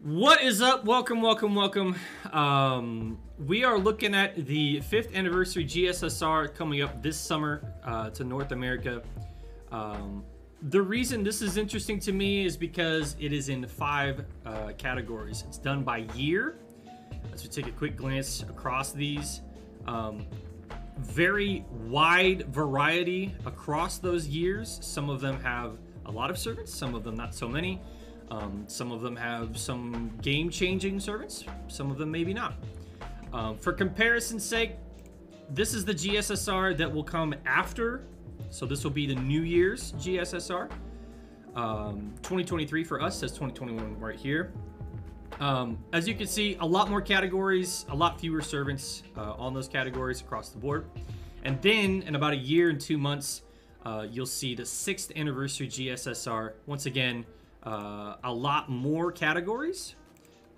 What is up? Welcome, welcome, welcome. Um, we are looking at the fifth anniversary GSSR coming up this summer uh, to North America. Um, the reason this is interesting to me is because it is in five uh, categories. It's done by year. Let's take a quick glance across these. Um, very wide variety across those years. Some of them have a lot of servants, some of them not so many. Um, some of them have some game changing servants, some of them maybe not. Um, for comparison's sake, this is the GSSR that will come after. So this will be the New Year's GSSR. Um, 2023 for us says 2021 right here. Um, as you can see, a lot more categories, a lot fewer servants uh, on those categories across the board. And then in about a year and two months, uh, you'll see the sixth anniversary GSSR. Once again, uh, a lot more categories,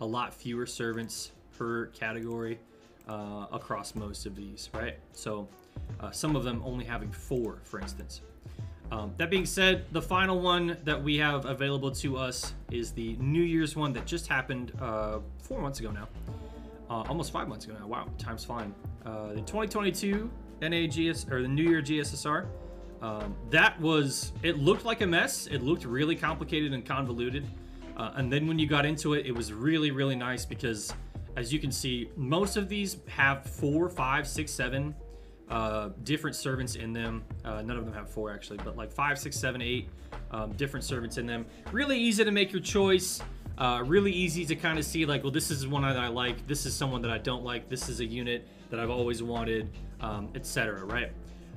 a lot fewer servants per category uh, across most of these, right? So uh, some of them only having four, for instance. Um, that being said, the final one that we have available to us is the New Year's one that just happened uh, four months ago now. Uh, almost five months ago now. Wow, time's flying. Uh, the 2022 NAGS or the New Year GSSR. Um, that was, it looked like a mess. It looked really complicated and convoluted. Uh, and then when you got into it, it was really, really nice because as you can see, most of these have four, five, six, seven uh, different servants in them. Uh, none of them have four actually, but like five, six, seven, eight um, different servants in them. Really easy to make your choice. Uh, really easy to kind of see like, well, this is one that I like. This is someone that I don't like. This is a unit that I've always wanted, um, etc. Right?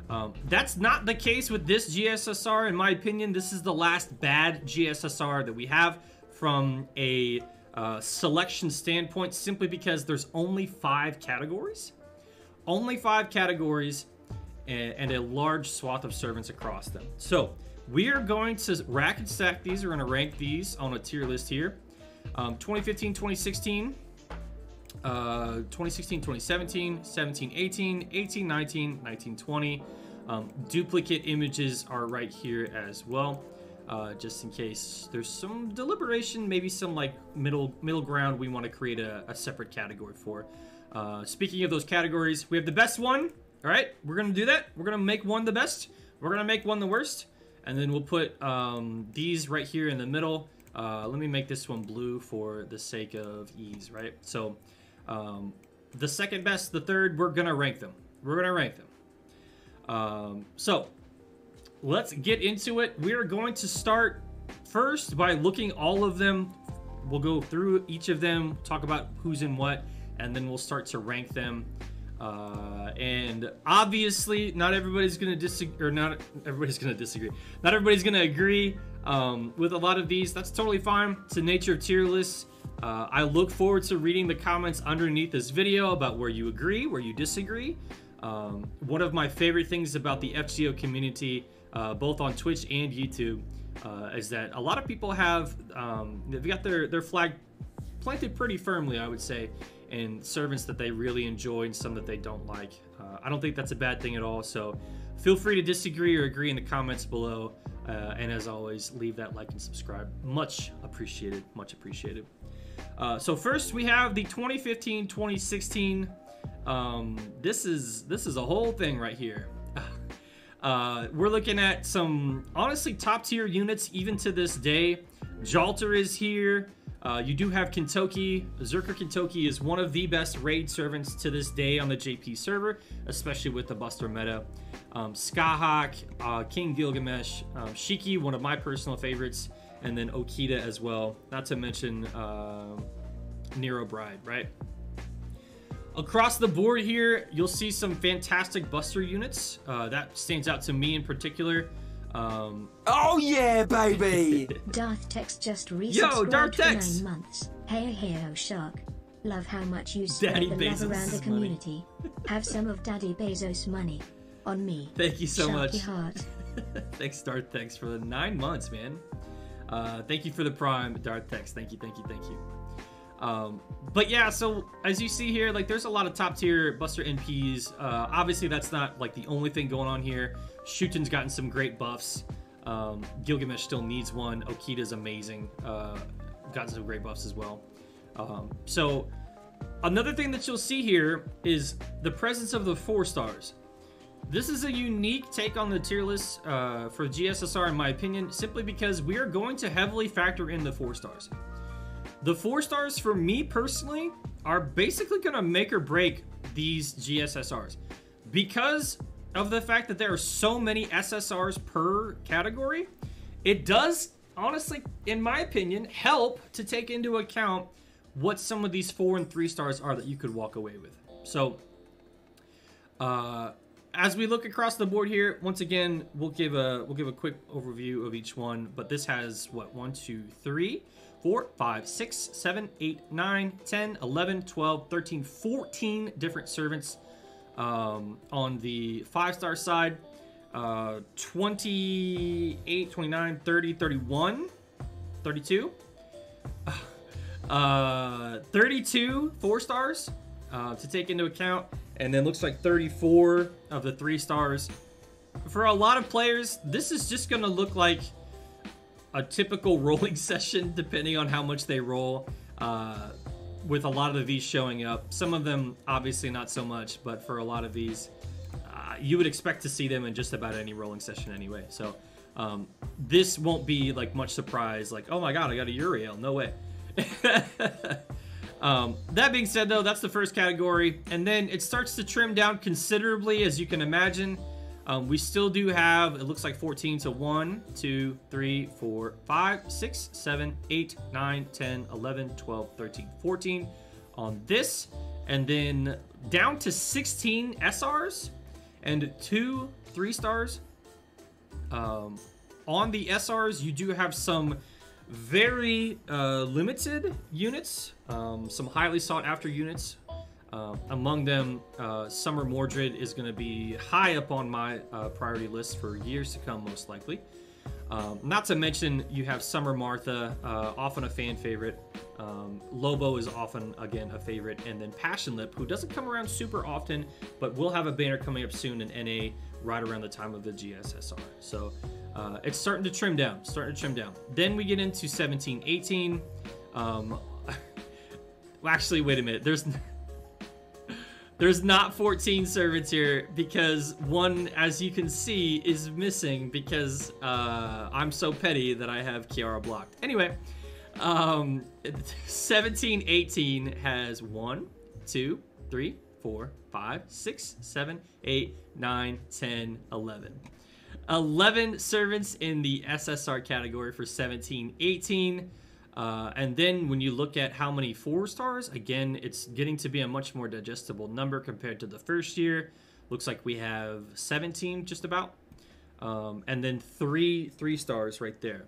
Um, that's not the case with this GSSR, in my opinion. This is the last bad GSSR that we have from a uh, selection standpoint, simply because there's only five categories. Only five categories and, and a large swath of servants across them. So we are going to rack and stack these. We're going to rank these on a tier list here. Um, 2015, 2016, uh, 2016, 2017, 17, 18, 18, 19, 19, 20. Um, duplicate images are right here as well, uh, just in case there's some deliberation, maybe some like middle middle ground we want to create a, a separate category for. Uh, speaking of those categories, we have the best one. All right, we're gonna do that. We're gonna make one the best. We're gonna make one the worst, and then we'll put um, these right here in the middle. Uh, let me make this one blue for the sake of ease, right? So um, the second best, the third, we're gonna rank them. We're gonna rank them. Um, so let's get into it. We are going to start first by looking all of them. We'll go through each of them, talk about who's in what, and then we'll start to rank them. Uh, and obviously, not everybody's gonna disagree, or not everybody's gonna disagree. Not everybody's gonna agree um, with a lot of these. That's totally fine. It's the nature of tier lists. Uh, I look forward to reading the comments underneath this video about where you agree, where you disagree. Um, one of my favorite things about the FGO community, uh, both on Twitch and YouTube, uh, is that a lot of people have um, they've got their their flag planted pretty firmly, I would say, in servants that they really enjoy and some that they don't like. Uh, I don't think that's a bad thing at all. So feel free to disagree or agree in the comments below. Uh, and as always, leave that like and subscribe. Much appreciated. Much appreciated. Uh, so first we have the 2015-2016 um, this is this is a whole thing right here. Uh, we're looking at some honestly top tier units even to this day. Jalter is here. Uh, you do have Kintoki. Zerker Kintoki is one of the best raid servants to this day on the JP server, especially with the Buster meta. Um, Scathach, uh, King Gilgamesh, um, Shiki, one of my personal favorites, and then Okita as well. Not to mention uh, Nero Bride, right? Across the board here, you'll see some fantastic Buster units. Uh, that stands out to me in particular. Um, oh yeah, baby! Darth Tex just resubscribed Yo, Darth for Tex! nine months. Hey hey oh shark. Love how much you spread Daddy the love around the money. community. Have some of Daddy Bezos' money. On me. Thank you so Sharky much. Heart. thanks, Darth Thanks for the nine months, man. Uh, thank you for the prime, Darth Tex. Thank you, thank you, thank you. Um, but yeah, so as you see here, like there's a lot of top tier Buster NPs. Uh, obviously, that's not like the only thing going on here. Shuten's gotten some great buffs. Um, Gilgamesh still needs one. Okita's amazing. Uh, gotten some great buffs as well. Um, so another thing that you'll see here is the presence of the four stars. This is a unique take on the tier list uh, for GSSR, in my opinion, simply because we are going to heavily factor in the four stars. The four stars, for me personally, are basically going to make or break these GSSRs because of the fact that there are so many SSRs per category. It does, honestly, in my opinion, help to take into account what some of these four and three stars are that you could walk away with. So, uh, as we look across the board here, once again, we'll give a we'll give a quick overview of each one. But this has what one, two, three, four, five, six, seven, eight, nine, 10, 11, 12, 13, 14 different servants um, on the five star side. Uh, 28, 29, 30, 31, 32. Uh, 32 four stars uh, to take into account, and then looks like 34 of the three stars. For a lot of players, this is just going to look like a typical rolling session, depending on how much they roll. Uh, with a lot of these showing up, some of them obviously not so much, but for a lot of these, uh, you would expect to see them in just about any rolling session anyway. So um, this won't be like much surprise, like oh my god, I got a Uriel, no way. um, that being said, though, that's the first category, and then it starts to trim down considerably, as you can imagine. Um, we still do have, it looks like 14 to 1, 2, 3, 4, 5, 6, 7, 8, 9, 10, 11, 12, 13, 14 on this. And then down to 16 SRs and two 3 stars. Um, on the SRs, you do have some very uh, limited units, um, some highly sought after units. Uh, among them, uh, Summer Mordred is going to be high up on my uh, priority list for years to come, most likely. Um, not to mention, you have Summer Martha, uh, often a fan favorite. Um, Lobo is often, again, a favorite. And then Passion Lip, who doesn't come around super often, but will have a banner coming up soon in NA right around the time of the GSSR. So uh, it's starting to trim down, starting to trim down. Then we get into 17, 18. Um, well, actually, wait a minute. There's there's not 14 servants here because one, as you can see, is missing because uh, I'm so petty that I have Kiara blocked. Anyway, um, 17, 18 has one, two, three, four, five, six, seven, eight, nine, 10, 11. 11 servants in the SSR category for 17 18. Uh, and then when you look at how many four stars, again, it's getting to be a much more digestible number compared to the first year. Looks like we have 17 just about. Um, and then three three stars right there.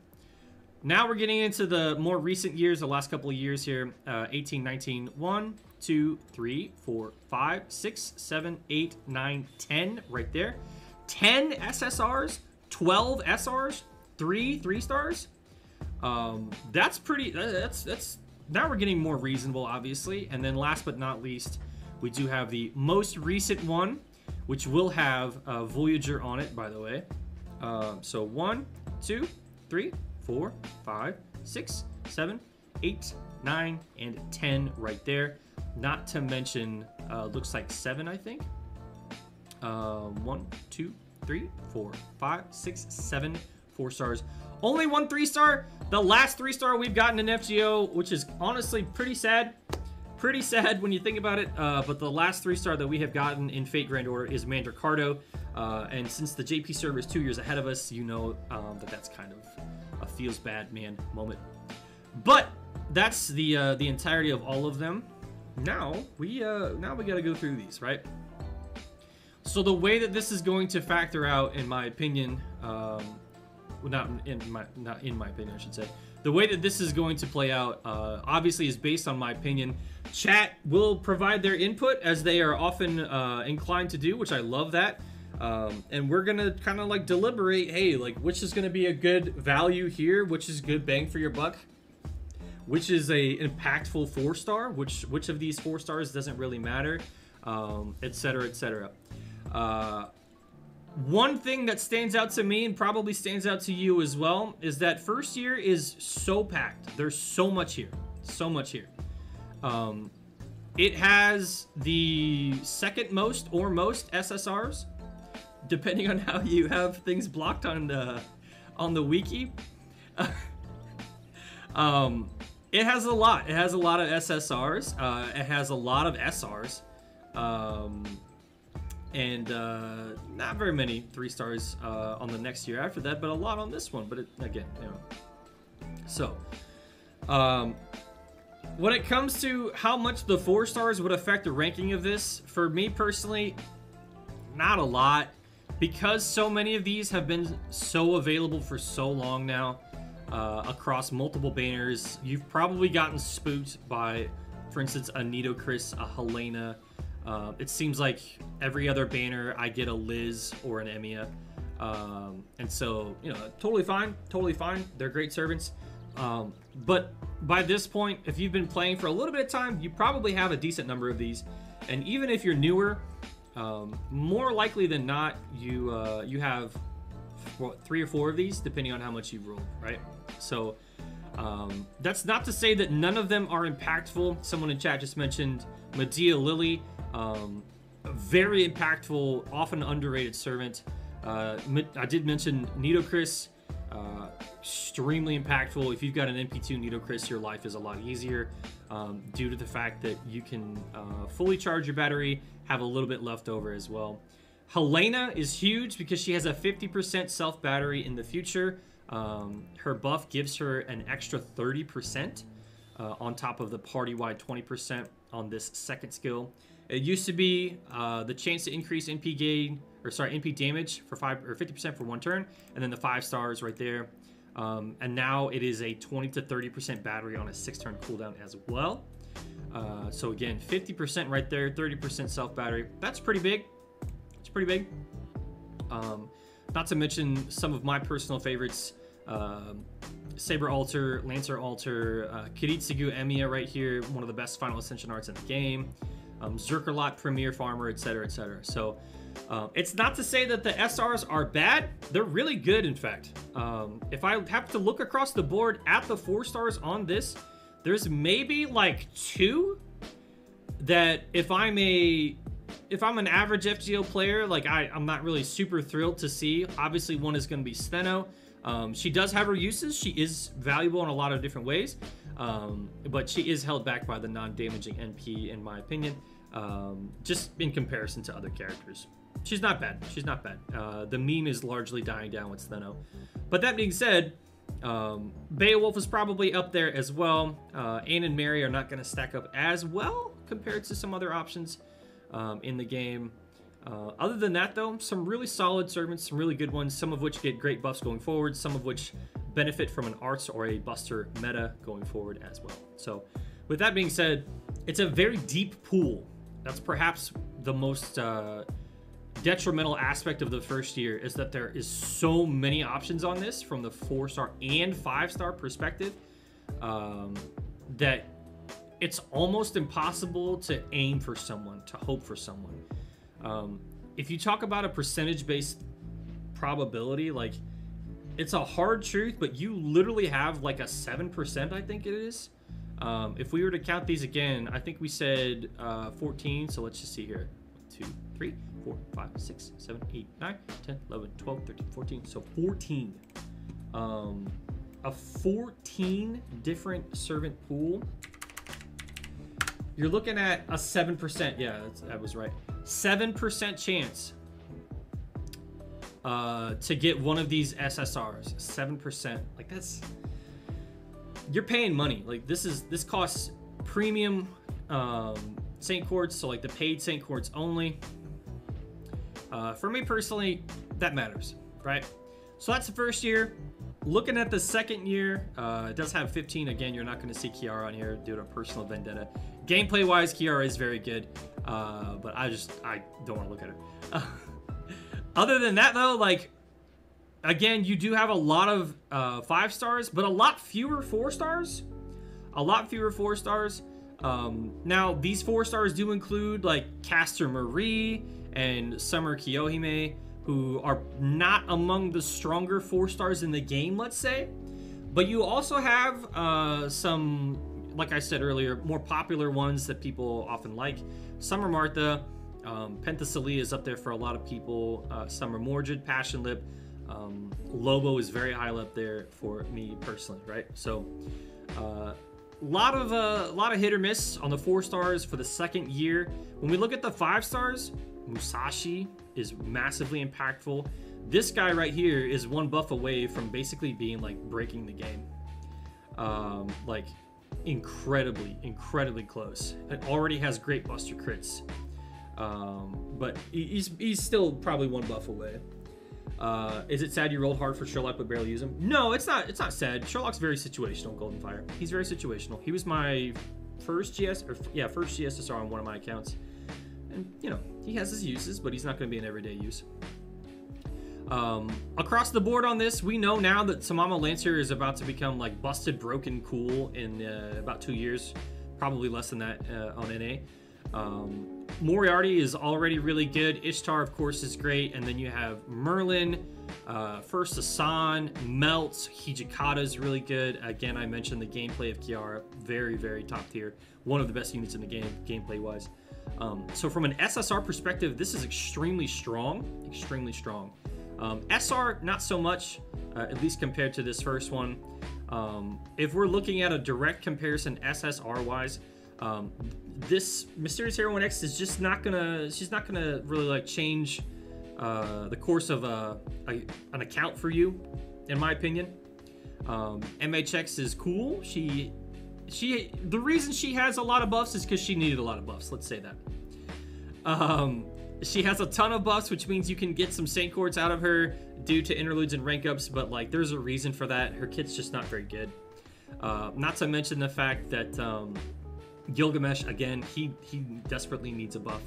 Now we're getting into the more recent years, the last couple of years here uh, 18, 19, 1, 2, 3, 4, 5, 6, 7, 8, 9, 10 right there. 10 SSRs, 12 SRs, three three stars. Um, that's pretty. That's that's now we're getting more reasonable, obviously. And then last but not least, we do have the most recent one, which will have uh, Voyager on it, by the way. Uh, so one, two, three, four, five, six, seven, eight, nine, and ten right there. Not to mention, uh, looks like seven, I think. Uh, one, two, three, four, five, six, seven, four stars. Only one three star. The last three star we've gotten in FGO, which is honestly pretty sad. Pretty sad when you think about it. Uh, but the last three star that we have gotten in Fate Grand Order is Mandricardo. Uh, and since the JP server is two years ahead of us, you know um, that that's kind of a feels bad man moment. But that's the uh, the entirety of all of them. Now we uh, now we got to go through these, right? So the way that this is going to factor out, in my opinion, um, not in my not in my opinion, I should say, the way that this is going to play out, uh, obviously, is based on my opinion. Chat will provide their input as they are often uh, inclined to do, which I love that. Um, and we're gonna kind of like deliberate, hey, like which is gonna be a good value here, which is good bang for your buck. which is a impactful four star, which which of these four stars doesn't really matter, um, et cetera, et. Uh, one thing that stands out to me and probably stands out to you as well is that first year is so packed. There's so much here, so much here. Um, it has the second most or most SSRs, depending on how you have things blocked on the on the wiki. um, it has a lot. It has a lot of SSRs. Uh, it has a lot of SRs. Um, and uh, not very many three stars uh, on the next year after that, but a lot on this one. But it, again, you know. So, um, when it comes to how much the four stars would affect the ranking of this, for me personally, not a lot. Because so many of these have been so available for so long now uh, across multiple banners, you've probably gotten spooked by, for instance, a Nitocris, a Helena, uh, it seems like every other banner I get a Liz or an Emiya. Um, and so, you know, totally fine, totally fine. They're great servants. Um, but by this point, if you've been playing for a little bit of time, you probably have a decent number of these. And even if you're newer, um, more likely than not, you uh, you have three or four of these, depending on how much you've rolled, right? So um, that's not to say that none of them are impactful. Someone in chat just mentioned Medea Lily. Um, very impactful, often underrated servant. Uh, I did mention Nitocris. Uh, extremely impactful. If you've got an NP2 Nitocris, your life is a lot easier um, due to the fact that you can uh, fully charge your battery, have a little bit left over as well. Helena is huge because she has a 50% self battery in the future. Um, her buff gives her an extra 30% uh, on top of the party wide 20% on this second skill. It used to be uh, the chance to increase NP gain, or sorry, NP damage for five or 50% for one turn, and then the five stars right there. Um, and now it is a 20 to 30% battery on a six turn cooldown as well. Uh, so again, 50% right there, 30% self battery. That's pretty big. It's pretty big. Um, not to mention some of my personal favorites. Um, Saber Alter, Lancer Alter, uh, Kiritsugu Emiya right here, one of the best Final Ascension arts in the game um, Zerkalot, Premier Farmer, etc., etc. So uh, it's not to say that the SRs are bad. They're really good, in fact. Um, if I have to look across the board at the four stars on this, there's maybe like two that if I'm a if I'm an average FGO player, like I, I'm not really super thrilled to see. Obviously, one is going to be Stheno. Um, she does have her uses. She is valuable in a lot of different ways, um, but she is held back by the non-damaging NP, in my opinion um, just in comparison to other characters. She's not bad. She's not bad. Uh, the meme is largely dying down with Stheno. But that being said, um, Beowulf is probably up there as well. Uh, Anne and Mary are not going to stack up as well compared to some other options um, in the game. Uh, other than that, though, some really solid servants, some really good ones, some of which get great buffs going forward, some of which benefit from an arts or a buster meta going forward as well. So, with that being said, it's a very deep pool that's perhaps the most uh, detrimental aspect of the first year is that there is so many options on this from the four star and five star perspective um, that it's almost impossible to aim for someone, to hope for someone. Um, if you talk about a percentage based probability, like it's a hard truth, but you literally have like a 7%, I think it is, um, if we were to count these again, I think we said uh, 14. So let's just see here. 2, 3, 4, 5, 6, 7, 8, 9, 10, 11, 12, 13, 14. So 14. Um, a 14 different servant pool. You're looking at a 7%. Yeah, that was right. 7% chance uh, to get one of these SSRs. 7%. Like that's you're paying money. Like this is this costs premium um, Saint Quartz, so like the paid Saint Quartz only. Uh, for me personally, that matters, right? So that's the first year. Looking at the second year, uh, it does have 15. Again, you're not going to see Kiara on here due to personal vendetta. Gameplay wise, Kiara is very good, uh, but I just I don't want to look at it. other than that, though, like again, you do have a lot of uh, five stars, but a lot fewer four stars. a lot fewer four stars. Um, now, these four stars do include like Caster Marie and Summer Kiyohime, who are not among the stronger four stars in the game, let's say. But you also have uh, some, like I said earlier, more popular ones that people often like. Summer Martha, um, Penthesilea is up there for a lot of people. Uh, Summer Mordred, Passion Lip, um, Lobo is very high up there for me personally, right? So, a uh, lot of a uh, lot of hit or miss on the four stars for the second year. When we look at the five stars, Musashi is massively impactful. This guy right here is one buff away from basically being like breaking the game. Um, like incredibly, incredibly close. It already has great buster crits. Um, but he's, he's still probably one buff away. Uh, is it sad you rolled hard for Sherlock but barely use him? No, it's not. It's not sad. Sherlock's very situational. Golden Fire. He's very situational. He was my first GS or yeah, first GSSR on one of my accounts, and you know he has his uses, but he's not going to be an everyday use. Um, across the board on this, we know now that Samama Lancer is about to become like busted, broken, cool in uh, about two years, probably less than that uh, on NA. Um, Moriarty is already really good. Ishtar, of course, is great. And then you have Merlin, uh, First Hassan, Melts, Hijikata is really good. Again, I mentioned the gameplay of Kiara, very, very top tier. One of the best units in the game, gameplay wise. Um, so, from an SSR perspective, this is extremely strong. Extremely strong. Um, SR, not so much, uh, at least compared to this first one. Um, if we're looking at a direct comparison SSR wise, um, this Mysterious Heroine X is just not gonna. She's not gonna really like change uh, the course of a, a, an account for you, in my opinion. Um, MHX is cool. She she the reason she has a lot of buffs is because she needed a lot of buffs. Let's say that. Um, she has a ton of buffs, which means you can get some Saint Quartz out of her due to interludes and rank ups. But like, there's a reason for that. Her kit's just not very good. Uh, not to mention the fact that um, Gilgamesh, again, he, he desperately needs a buff.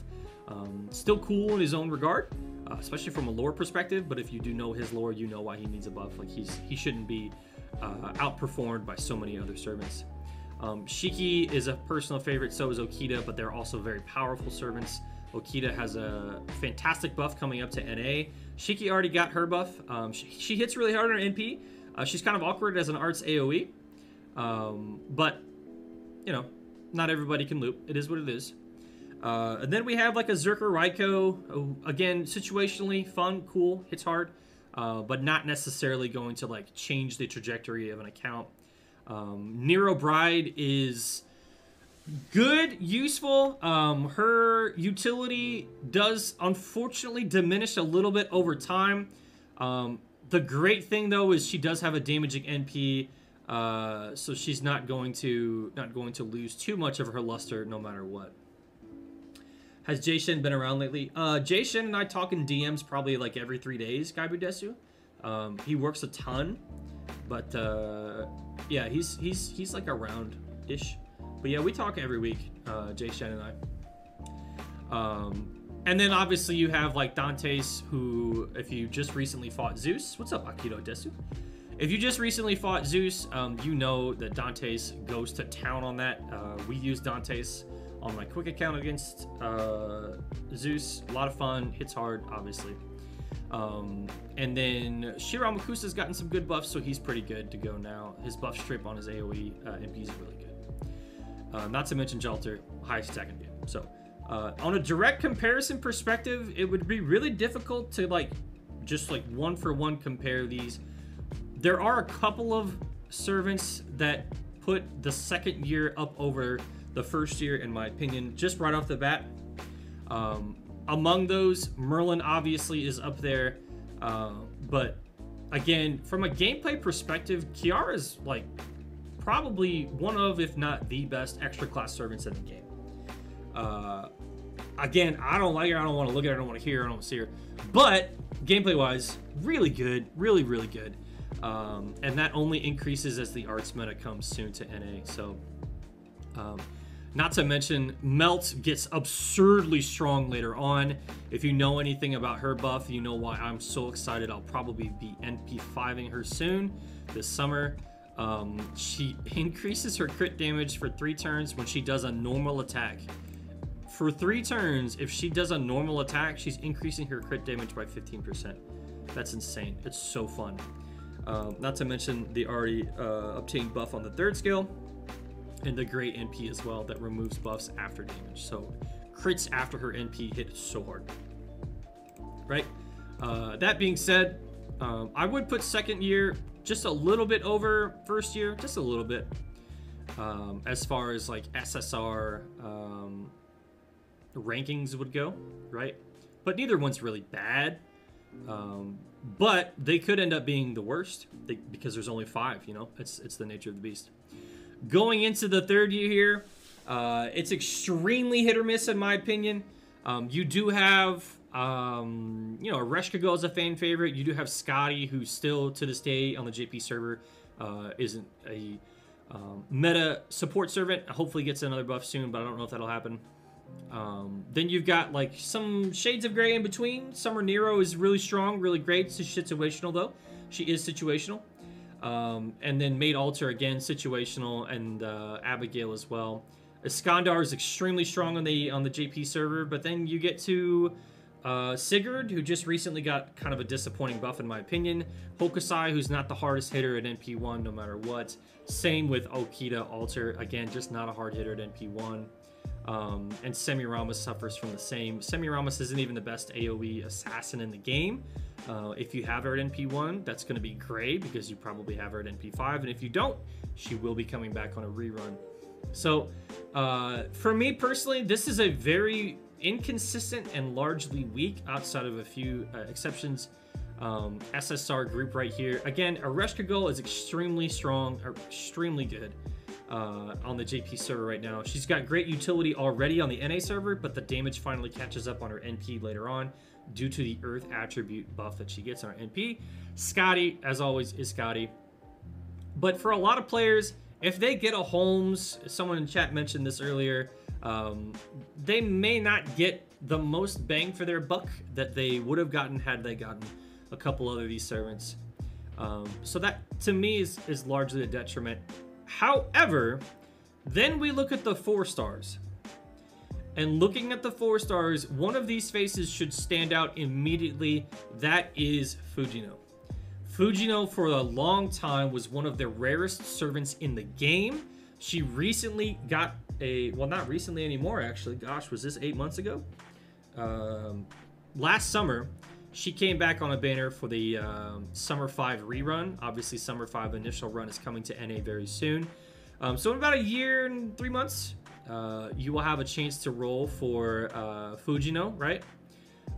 Um, still cool in his own regard, uh, especially from a lore perspective. But if you do know his lore, you know why he needs a buff. Like he's he shouldn't be uh, outperformed by so many other servants. Um, Shiki is a personal favorite, so is Okita, but they're also very powerful servants. Okita has a fantastic buff coming up to NA. Shiki already got her buff. Um, she, she, hits really hard on NP. Uh, she's kind of awkward as an arts AoE, um, but you know, not everybody can loop. It is what it is. Uh, and then we have like a Zerker Raiko. again, situationally fun, cool, hits hard, uh, but not necessarily going to like change the trajectory of an account. Um, Nero Bride is good, useful. Um, her utility does unfortunately diminish a little bit over time. Um, the great thing though is she does have a damaging NP. Uh, so she's not going to not going to lose too much of her luster no matter what. Has Jay Shen been around lately? Uh, Jay Shen and I talk in DMs probably like every three days. Desu. Um, he works a ton, but uh, yeah, he's he's he's like around ish. But yeah, we talk every week. Uh, Jay Shen and I. Um, and then obviously you have like Dante's, who if you just recently fought Zeus, what's up, Akito Desu? If you just recently fought Zeus, um, you know that Dante's goes to town on that. Uh, we use Dante's on my quick account against uh, Zeus. A lot of fun, hits hard, obviously. Um, and then Shiramakusa's gotten some good buffs, so he's pretty good to go now. His buff strip on his AoE uh, NP is really good. Uh, not to mention Jalter, highest attack in game. So, uh, on a direct comparison perspective, it would be really difficult to like just like one for one compare these there are a couple of servants that put the second year up over the first year, in my opinion, just right off the bat. Um, among those, Merlin obviously is up there, uh, but again, from a gameplay perspective, Kiara is like probably one of, if not the best extra class servants in the game. Uh, again, I don't like her. I don't want to look at her. I don't want to hear her. I don't want to see her. But gameplay wise, really good. Really, really good. Um, and that only increases as the arts meta comes soon to NA. So, um, not to mention, Melt gets absurdly strong later on. If you know anything about her buff, you know why I'm so excited. I'll probably be NP5ing her soon this summer. Um, she increases her crit damage for three turns when she does a normal attack. For three turns, if she does a normal attack, she's increasing her crit damage by 15%. That's insane. It's so fun. Um, not to mention the already uh, obtained buff on the third skill, and the great NP as well that removes buffs after damage. So crits after her NP hit so hard. Right? Uh, that being said, um, I would put second year just a little bit over first year, just a little bit. Um, as far as like SSR um, rankings would go, right? But neither one's really bad. Um, but they could end up being the worst they, because there's only five. You know, it's it's the nature of the beast. Going into the third year here, uh, it's extremely hit or miss in my opinion. Um, you do have, um, you know, Ereshkigal is a fan favorite. You do have Scotty, who still to this day on the JP server uh, isn't a um, meta support servant. Hopefully gets another buff soon, but I don't know if that'll happen. Um, then you've got like some shades of gray in between. Summer Nero is really strong, really great. She's situational though. She is situational. Um, and then Maid Alter again, situational, and uh, Abigail as well. Iskandar is extremely strong on the on the JP server, but then you get to uh, Sigurd, who just recently got kind of a disappointing buff in my opinion. Hokusai, who's not the hardest hitter at NP1 no matter what. Same with Okita Alter, again, just not a hard hitter at NP1. Um, and Semiramis suffers from the same. Semiramis isn't even the best AoE assassin in the game. Uh, if you have her at NP1, that's going to be great because you probably have her at NP5. And if you don't, she will be coming back on a rerun. So, uh, for me personally, this is a very inconsistent and largely weak, outside of a few uh, exceptions, um, SSR group right here. Again, Ereshkigal is extremely strong, extremely good uh, on the JP server right now. She's got great utility already on the NA server, but the damage finally catches up on her NP later on due to the Earth attribute buff that she gets on her NP. Scotty, as always, is Scotty. But for a lot of players, if they get a Holmes, someone in chat mentioned this earlier, um, they may not get the most bang for their buck that they would have gotten had they gotten a couple other these servants. Um, so that to me is, is largely a detriment. However, then we look at the four stars. And looking at the four stars, one of these faces should stand out immediately. That is Fujino. Fujino, for a long time, was one of the rarest servants in the game. She recently got a, well, not recently anymore, actually. Gosh, was this eight months ago? Um, last summer, she came back on a banner for the um, Summer 5 rerun. Obviously, Summer 5 initial run is coming to NA very soon. Um, so, in about a year and three months, uh, you will have a chance to roll for uh, Fujino, right?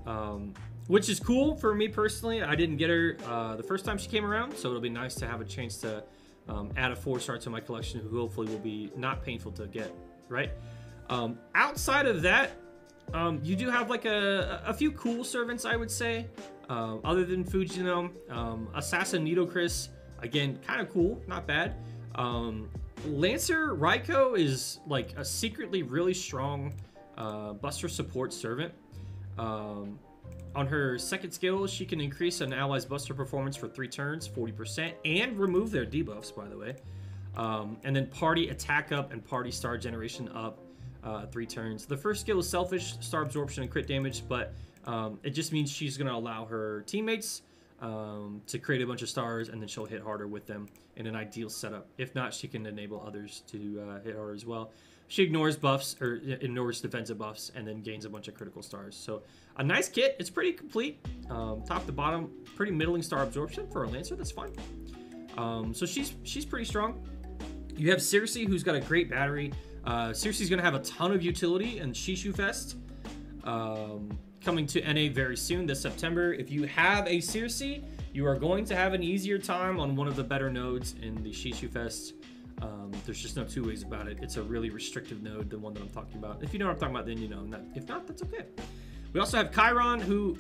Um, which is cool for me personally. I didn't get her uh, the first time she came around, so it'll be nice to have a chance to um, add a four star to my collection, who hopefully will be not painful to get, right? Um, outside of that, um, you do have like a, a few cool servants, I would say. Uh, other than Fujino, um, Assassin Nitocris, again, kind of cool, not bad. Um, Lancer Raiko is like a secretly really strong uh, Buster support servant. Um, on her second skill, she can increase an ally's Buster performance for three turns, 40%, and remove their debuffs, by the way. Um, and then party attack up and party star generation up uh, three turns. The first skill is Selfish, Star Absorption, and crit damage, but um, it just means she's going to allow her teammates um, to create a bunch of stars, and then she'll hit harder with them in an ideal setup. If not, she can enable others to uh, hit harder as well. She ignores buffs or ignores defensive buffs, and then gains a bunch of critical stars. So a nice kit. It's pretty complete, um, top to bottom. Pretty middling star absorption for a lancer. That's fine. Um, so she's she's pretty strong. You have Circe, who's got a great battery. Uh, Circe's going to have a ton of utility in Shishu Fest um, coming to NA very soon this September. If you have a Circe, you are going to have an easier time on one of the better nodes in the Shishu Fest. Um, there's just no two ways about it. It's a really restrictive node, the one that I'm talking about. If you know what I'm talking about, then you know. If not, that's okay. We also have Chiron, who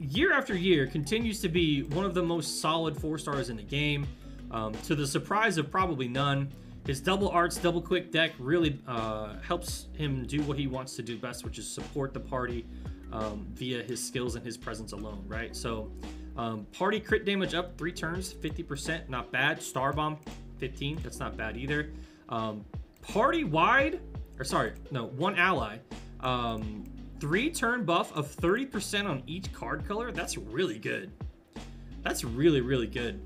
year after year continues to be one of the most solid four stars in the game, um, to the surprise of probably none. His double arts, double quick deck really uh, helps him do what he wants to do best, which is support the party um, via his skills and his presence alone, right? So, um, party crit damage up three turns, 50%, not bad. Star bomb, 15. That's not bad either. Um, party wide, or sorry, no, one ally. Um, three turn buff of 30% on each card color. That's really good. That's really, really good.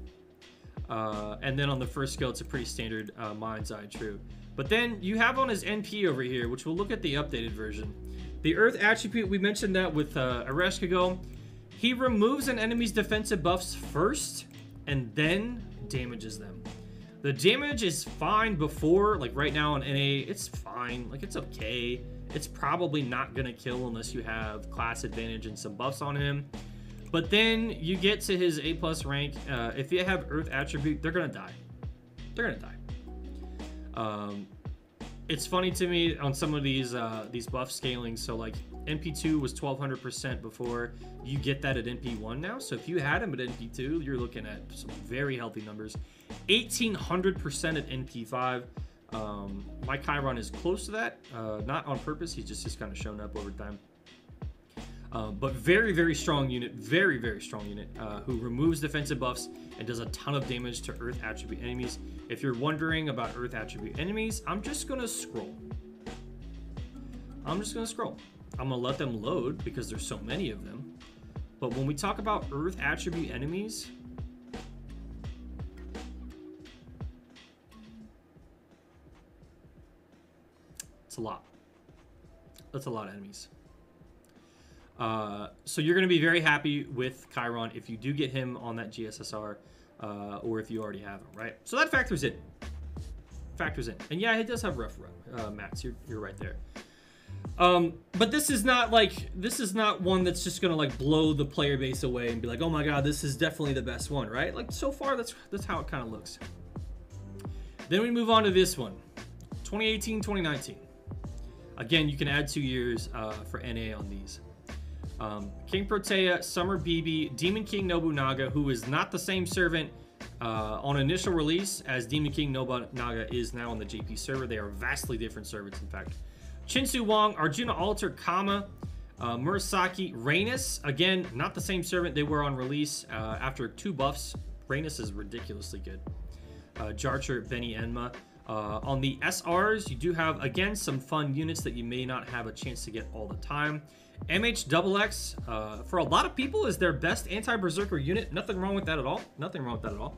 Uh, and then on the first skill, it's a pretty standard uh, Mind's Eye True. But then you have on his NP over here, which we'll look at the updated version. The Earth attribute, we mentioned that with uh, Ereshkigal. He removes an enemy's defensive buffs first and then damages them. The damage is fine before, like right now on NA, it's fine. Like it's okay. It's probably not gonna kill unless you have class advantage and some buffs on him. But then you get to his A plus rank. Uh, if you have Earth attribute, they're gonna die. They're gonna die. Um, it's funny to me on some of these uh, these buff scaling. So like NP2 was 1200% before. You get that at NP1 now. So if you had him at NP2, you're looking at some very healthy numbers. 1800% at NP5. Um, my Chiron is close to that, uh, not on purpose. He's just, just kind of shown up over time. Um, but very, very strong unit, very, very strong unit, uh, who removes defensive buffs and does a ton of damage to Earth attribute enemies. If you're wondering about Earth attribute enemies, I'm just gonna scroll. I'm just gonna scroll. I'm gonna let them load because there's so many of them. But when we talk about Earth attribute enemies, a lot. That's a lot of enemies. Uh, so you're going to be very happy with Chiron if you do get him on that GSSR, uh, or if you already have him, right? So that factors in. Factors in. And yeah, he does have rough run, uh, Max. You're, you're right there. Um, but this is not like this is not one that's just gonna like blow the player base away and be like, oh my god, this is definitely the best one, right? Like so far, that's that's how it kind of looks. Then we move on to this one, 2018, 2019. Again, you can add two years uh, for NA on these. Um, King Protea, Summer BB, Demon King Nobunaga, who is not the same servant uh, on initial release as Demon King Nobunaga is now on the JP server. They are vastly different servants, in fact. Qin Shi Huang, Arjuna Alter, Kama, uh, Murasaki, Raynos, again, not the same servant they were on release uh, after two buffs. Raynos is ridiculously good. Uh, Jarcher, Beni-Enma. Uh, on the SRs, you do have, again, some fun units that you may not have a chance to get all the time. MH uh, for a lot of people, is their best anti-berserker unit. Nothing wrong with that at all. Nothing wrong with that at all.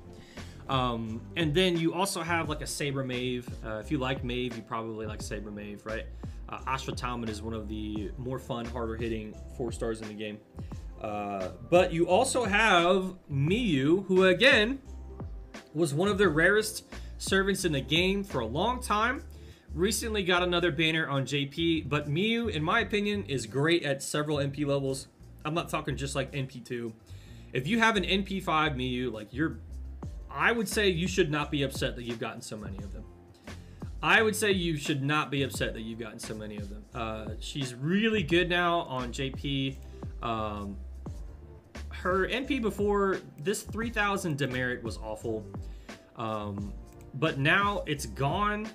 Um, and then you also have like a Saber Mave. Uh, if you like Mave, you probably like Saber Mave, right? Uh, Ashra is one of the more fun, harder hitting four stars in the game. Uh, but you also have Miyu, who again was one of the rarest servants in the game for a long time. Recently got another banner on JP, but Miyu, in my opinion, is great at several NP levels. I'm not talking just like NP2. If you have an NP5 Miyu, like you're, I would say you should not be upset that you've gotten so many of them. I would say you should not be upset that you've gotten so many of them. Uh, she's really good now on JP. Um, her NP before this 3000 demerit was awful. Um, but now it's gone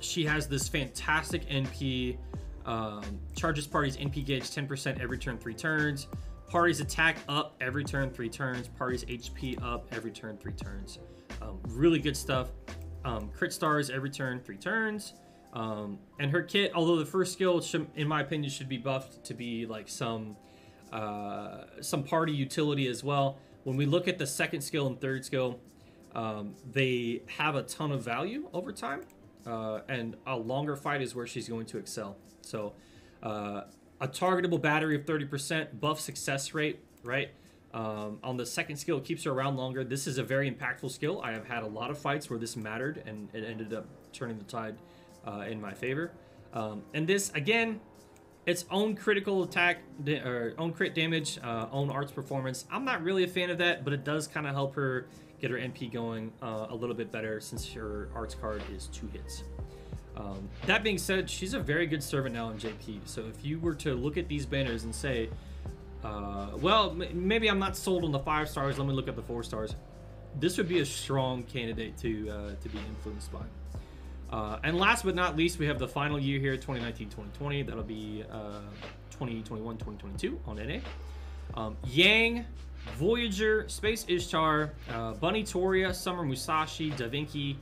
she has this fantastic NP. Um, charges parties NP gauge 10% every turn, three turns. Parties attack up every turn, three turns. Parties HP up every turn, three turns. Um, really good stuff. Um, crit stars every turn, three turns. Um, and her kit, although the first skill, should, in my opinion, should be buffed to be like some uh, some party utility as well. When we look at the second skill and third skill, um, they have a ton of value over time uh, and a longer fight is where she's going to excel. So, uh, a targetable battery of 30%, buff success rate, right? Um, on the second skill, it keeps her around longer. This is a very impactful skill. I have had a lot of fights where this mattered, and it ended up turning the tide uh, in my favor. Um, and this, again, its own critical attack, or own crit damage, uh, own arts performance. I'm not really a fan of that, but it does kind of help her get her NP going uh, a little bit better since her arts card is two hits. Um, that being said, she's a very good servant now in JP. So if you were to look at these banners and say, uh, well, m- maybe I'm not sold on the five stars. Let me look at the four stars. This would be a strong candidate to uh, to be influenced by. Uh, and last but not least, we have the final year here, 2019-2020. That'll be 2021-2022 uh, on NA. Um, Yang Voyager, Space Ishtar, uh, Bunny Toria, Summer Musashi, Da Vinci,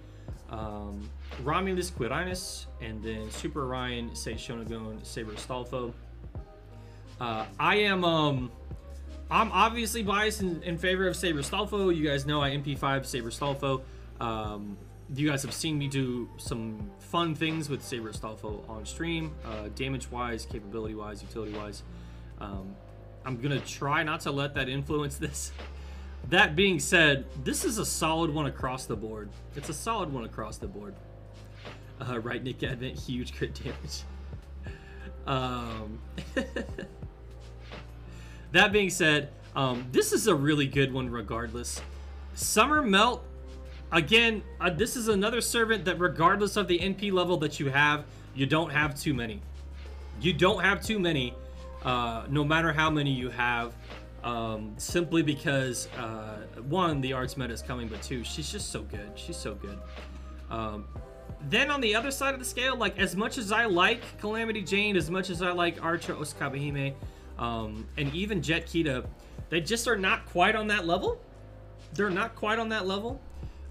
um, Romulus Quirinus, and then Super Orion, Sei Shonagon, Saber Stolfo. Uh, I am um, I'm obviously biased in, in favor of Saber Stolfo. You guys know I NP5 Saber Stolfo. Um, you guys have seen me do some fun things with Saber Stolfo on stream, uh, damage wise, capability wise, utility wise. Um, I'm gonna try not to let that influence this. That being said, this is a solid one across the board. It's a solid one across the board. Uh, right, Nick Advent, huge crit damage. Um, that being said, um, this is a really good one regardless. Summer Melt, again, uh, this is another servant that regardless of the NP level that you have, you don't have too many. You don't have too many, uh, no matter how many you have, um, simply because, uh, one, the arts meta is coming, but two, she's just so good. She's so good. Um, then on the other side of the scale, like as much as I like Calamity Jane, as much as I like Archer Osakabehime, um, and even Jet Kita, they just are not quite on that level. They're not quite on that level.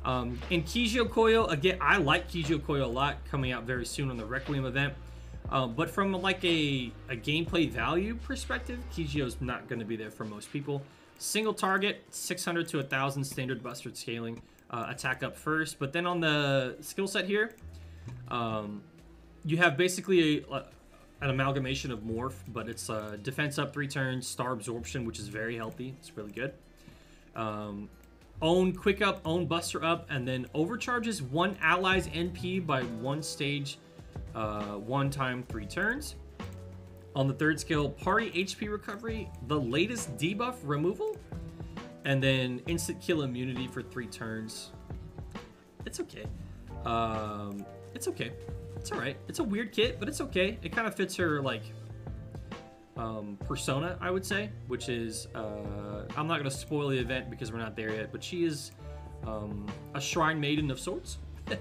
Um, and Kijo Koyo, again, I like Kijo Koyo a lot, coming out very soon on the Requiem event. Um, but from like a, a gameplay value perspective, Kijo's not going to be there for most people. Single target, 600 to 1,000 standard Buster scaling, uh, attack up first. But then on the skill set here, um, you have basically a, an amalgamation of morph, but it's uh, defense up three turns, star absorption, which is very healthy. It's really good. Um, own quick up, own buster up, and then overcharges one ally's NP by one stage, uh, one time three turns. On the third skill, party HP recovery, the latest debuff removal, and then instant kill immunity for three turns. It's okay. Um, it's okay. It's all right. It's a weird kit, but it's okay. It kind of fits her like um, persona, I would say, which is uh, I'm not going to spoil the event because we're not there yet, but she is um, a shrine maiden of sorts.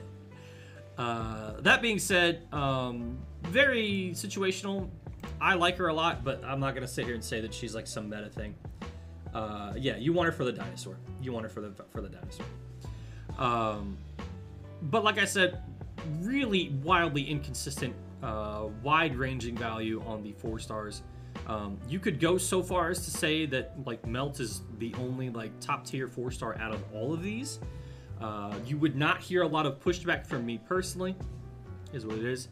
uh, that being said, um, very situational. I like her a lot, but I'm not to sit here and say that she's like some meta thing. Uh, yeah, you want her for the dinosaur. You want her for the for the dinosaur. Um, but like I said, really wildly inconsistent, uh, wide-ranging value on the four stars. Um, you could go so far as to say that like Melt is the only like top tier four star out of all of these. Uh, you would not hear a lot of pushback from me personally, is what it is.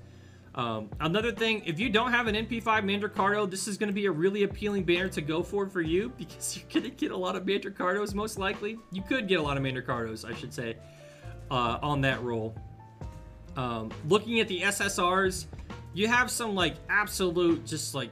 Um, another thing, if you don't have an NP5 Mandricardo, this is going to be a really appealing banner to go for for you because you're going to get a lot of Mandricardos most likely. You could get a lot of Mandricardos, I should say, uh, on that roll. Um, looking at the SSRs, you have some like absolute, just like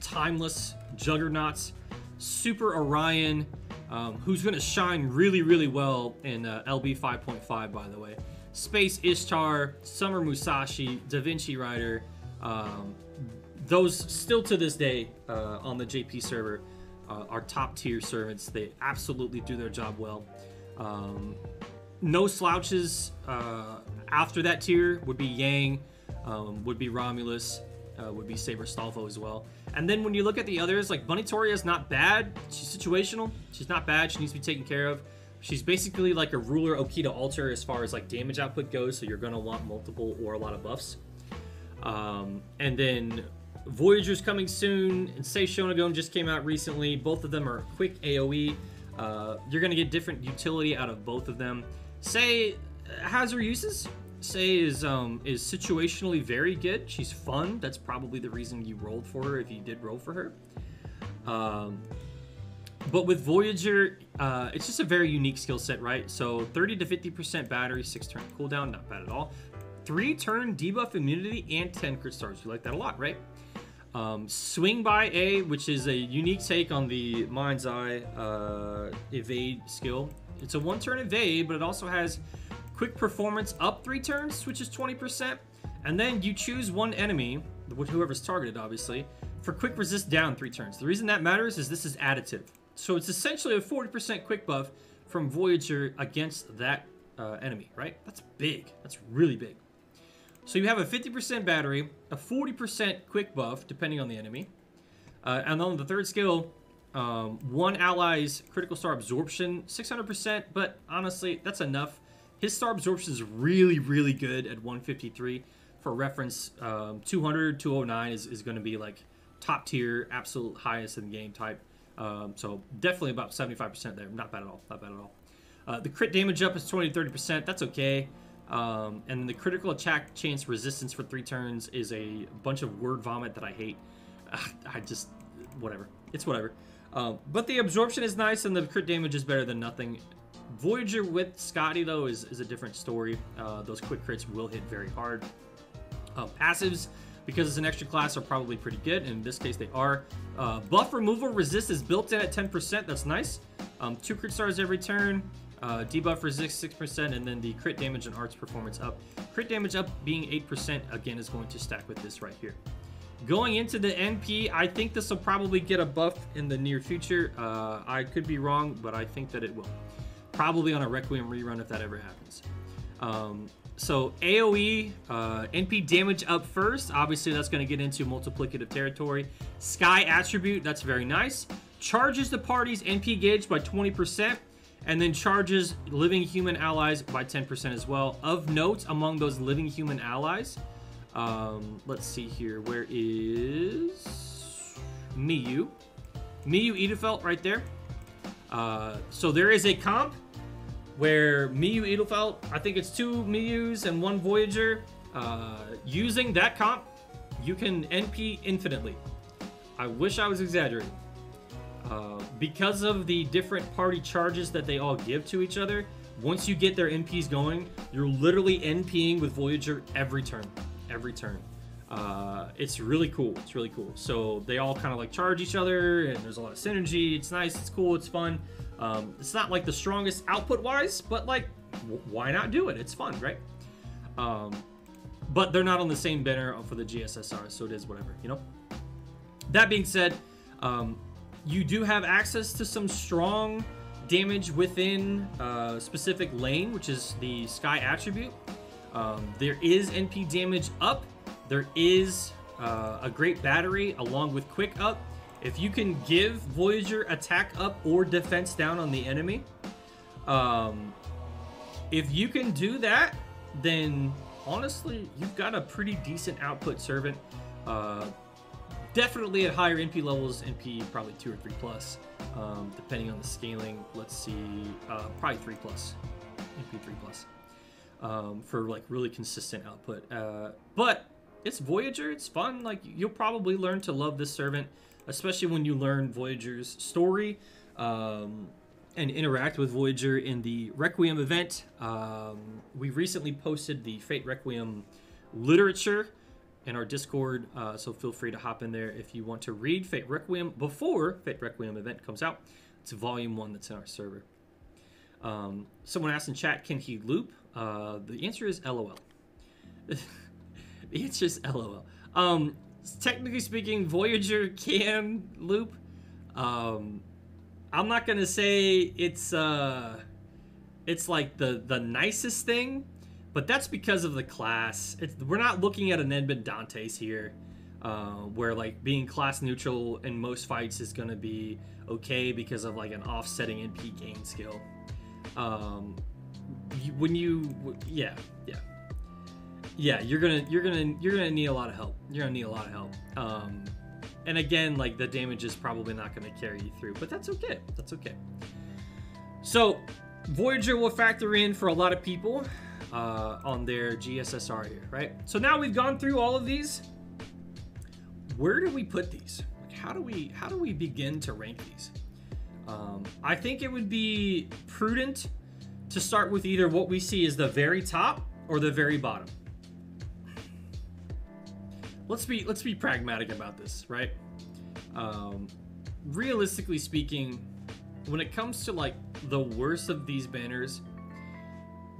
timeless juggernauts. Super Orion, um, who's going to shine really, really well in uh, LB 5.5, by the way. Space Ishtar, Summer Musashi, Da Vinci Rider, um, those still to this day uh, on the JP server uh, are top tier servants. They absolutely do their job well. Um, no slouches uh, after that tier would be Yang, um, would be Romulus, uh, would be Saber Astolfo as well. And then when you look at the others, like Bunny Toria is not bad. She's situational. She's not bad. She needs to be taken care of. She's basically like a ruler Okita Alter as far as like damage output goes, so you're gonna want multiple or a lot of buffs. Um, and then Voyager's coming soon, and Sei Shonagon just came out recently. Both of them are quick AoE. Uh, you're gonna get different utility out of both of them. Sei has her uses. Sei is um, is situationally very good. She's fun. That's probably the reason you rolled for her if you did roll for her. Um, but with Voyager, uh, it's just a very unique skill set, right? So 30 to 50% battery, 6 turn cooldown, not bad at all. 3 turn debuff immunity, and 10 crit stars. You like that a lot, right? Um, swing by A, which is a unique take on the Mind's Eye uh, evade skill. It's a one turn evade, but it also has quick performance up 3 turns, which is 20%. And then you choose one enemy, whoever's targeted, obviously, for quick resist down 3 turns. The reason that matters is this is additive. So it's essentially a 40% quick buff from Voyager against that uh, enemy, right? That's big. That's really big. So you have a 50% battery, a 40% quick buff, depending on the enemy. Uh, and then the third skill, Um, one ally's critical star absorption, 600%, but honestly, that's enough. His star absorption is really, really good at 153. For reference, um, 200, 209 is, is going to be like top tier, absolute highest in the game type. Um, so definitely about 75% there. Not bad at all. Not bad at all. Uh, the crit damage up is 20 30%. That's okay. Um, and then the critical attack chance resistance for three turns is a bunch of word vomit that I hate. I just, whatever. It's whatever. Um, but the absorption is nice and the crit damage is better than nothing. Voyager with Scotty, though, is, is a different story. Uh, those quick crits will hit very hard. Uh, passives, because it's an extra class, are probably pretty good. In this case, they are. Uh, buff removal resist is built in at 10%. That's nice. Um, two crit stars every turn. Uh, debuff resist 6%, and then the crit damage and arts performance up. Crit damage up being 8% again is going to stack with this right here. Going into the NP, I think this will probably get a buff in the near future. Uh, I could be wrong, but I think that it will. Probably on a Requiem rerun if that ever happens. Um, so AoE, uh, NP damage up first. Obviously, that's going to get into multiplicative territory. Sky attribute, that's very nice. Charges the party's NP gauge by 20% and then charges living human allies by 10% as well. Of note, among those living human allies, um, let's see here, where is Miyu? Miyu Edelfelt right there. Uh, so there is a comp where Miyu Edelfelt, I think it's two Miyus and one Voyager. Uh, using that comp, you can NP infinitely. I wish I was exaggerating. Uh, because of the different party charges that they all give to each other, once you get their NPs going, you're literally NPing with Voyager every turn. Every turn. Uh, it's really cool. It's really cool. So they all kind of like charge each other, and there's a lot of synergy. It's nice. It's cool. It's fun. Um, it's not like the strongest output wise, but like, why not do it? It's fun, right? Um, but they're not on the same banner for the GSSR, so it is whatever, you know? That being said, um, you do have access to some strong damage within a specific lane, which is the Sky attribute. Um, there is NP damage up. There is uh, a great battery along with quick up. If you can give Voyager attack up or defense down on the enemy, um, if you can do that, then honestly, you've got a pretty decent output servant. Uh, definitely at higher NP levels, NP probably two or three plus, um, depending on the scaling. Let's see, uh, probably three plus, NP three plus, um, for like really consistent output. Uh, but it's Voyager, it's fun. Like you'll probably learn to love this servant, especially when you learn Voyager's story. Um, and interact with Voyager in the Requiem event. Um, we recently posted the Fate Requiem literature in our Discord, uh, so feel free to hop in there if you want to read Fate Requiem before Fate Requiem event comes out. It's volume one that's in our server. Um, someone asked in chat, can he loop? Uh, the answer is LOL. the answer is LOL. Um, technically speaking, Voyager can loop. Um, I'm not gonna say it's uh, it's like the the nicest thing, but that's because of the class. It's, we're not looking at an Edmond Dantes here, uh, where like being class neutral in most fights is gonna be okay because of like an offsetting NP gain skill. Um, when you, yeah, yeah, yeah, you're gonna you're gonna you're gonna need a lot of help. You're gonna need a lot of help. Um, and again, like the damage is probably not gonna carry you through, but that's okay. That's okay. So Voyager will factor in for a lot of people uh, on their GSSR here, right? So now we've gone through all of these. Where do we put these? Like how do we how do we begin to rank these? Um, I think it would be prudent to start with either what we see as the very top or the very bottom. Let's be let's be pragmatic about this, right? Um, realistically speaking, when it comes to like the worst of these banners,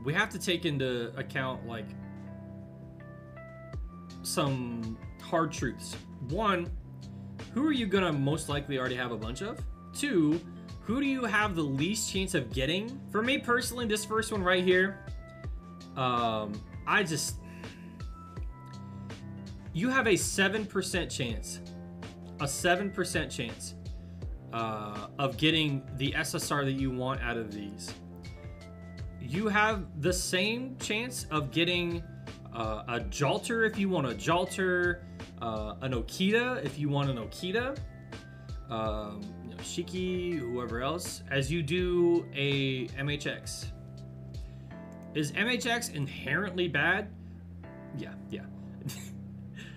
we have to take into account like some hard truths. One, who are you gonna most likely already have a bunch of? Two, who do you have the least chance of getting? For me personally, this first one right here, um, I just you have a seven percent chance, a seven percent chance uh, of getting the SSR that you want out of these. You have the same chance of getting uh, a Jalter if you want a Jalter, uh, an Okita if you want an Okita, um, Shiki, whoever else, as you do a MHX. Is MHX inherently bad? Yeah, yeah.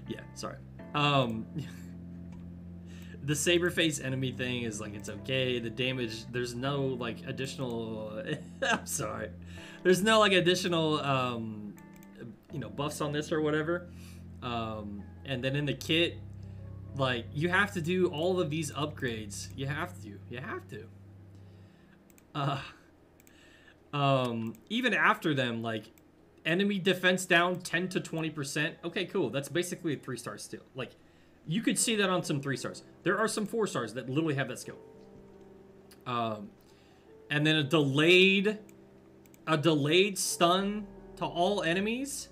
Yeah, sorry. Um, the saber face enemy thing is like it's okay. The damage, there's no like additional. I'm sorry. There's no like additional, um, you know, buffs on this or whatever. Um, and then in the kit, like you have to do all of these upgrades. You have to. You have to. Uh, um, even after them, like enemy defense down 10 to 20%. Okay, cool. That's basically a three star still. Like, you could see that on some three stars. There are some four stars that literally have that skill. Um, and then a delayed, a delayed stun to all enemies.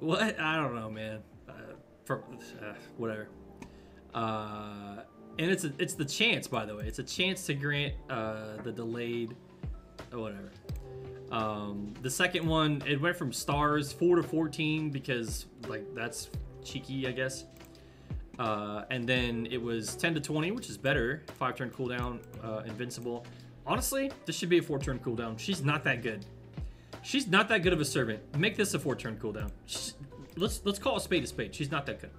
What? I don't know, man. Uh, for, uh, whatever. Uh, and it's a, it's the chance, by the way. It's a chance to grant uh, the delayed, whatever. Um, the second one, it went from stars 4 to 14 because, like, that's cheeky, I guess. Uh, and then it was 10 to 20, which is better. 5 turn cooldown, uh, invincible. Honestly, this should be a 4 turn cooldown. She's not that good. She's not that good of a servant. Make this a 4 turn cooldown. She's, let's, let's call a spade a spade. She's not that good.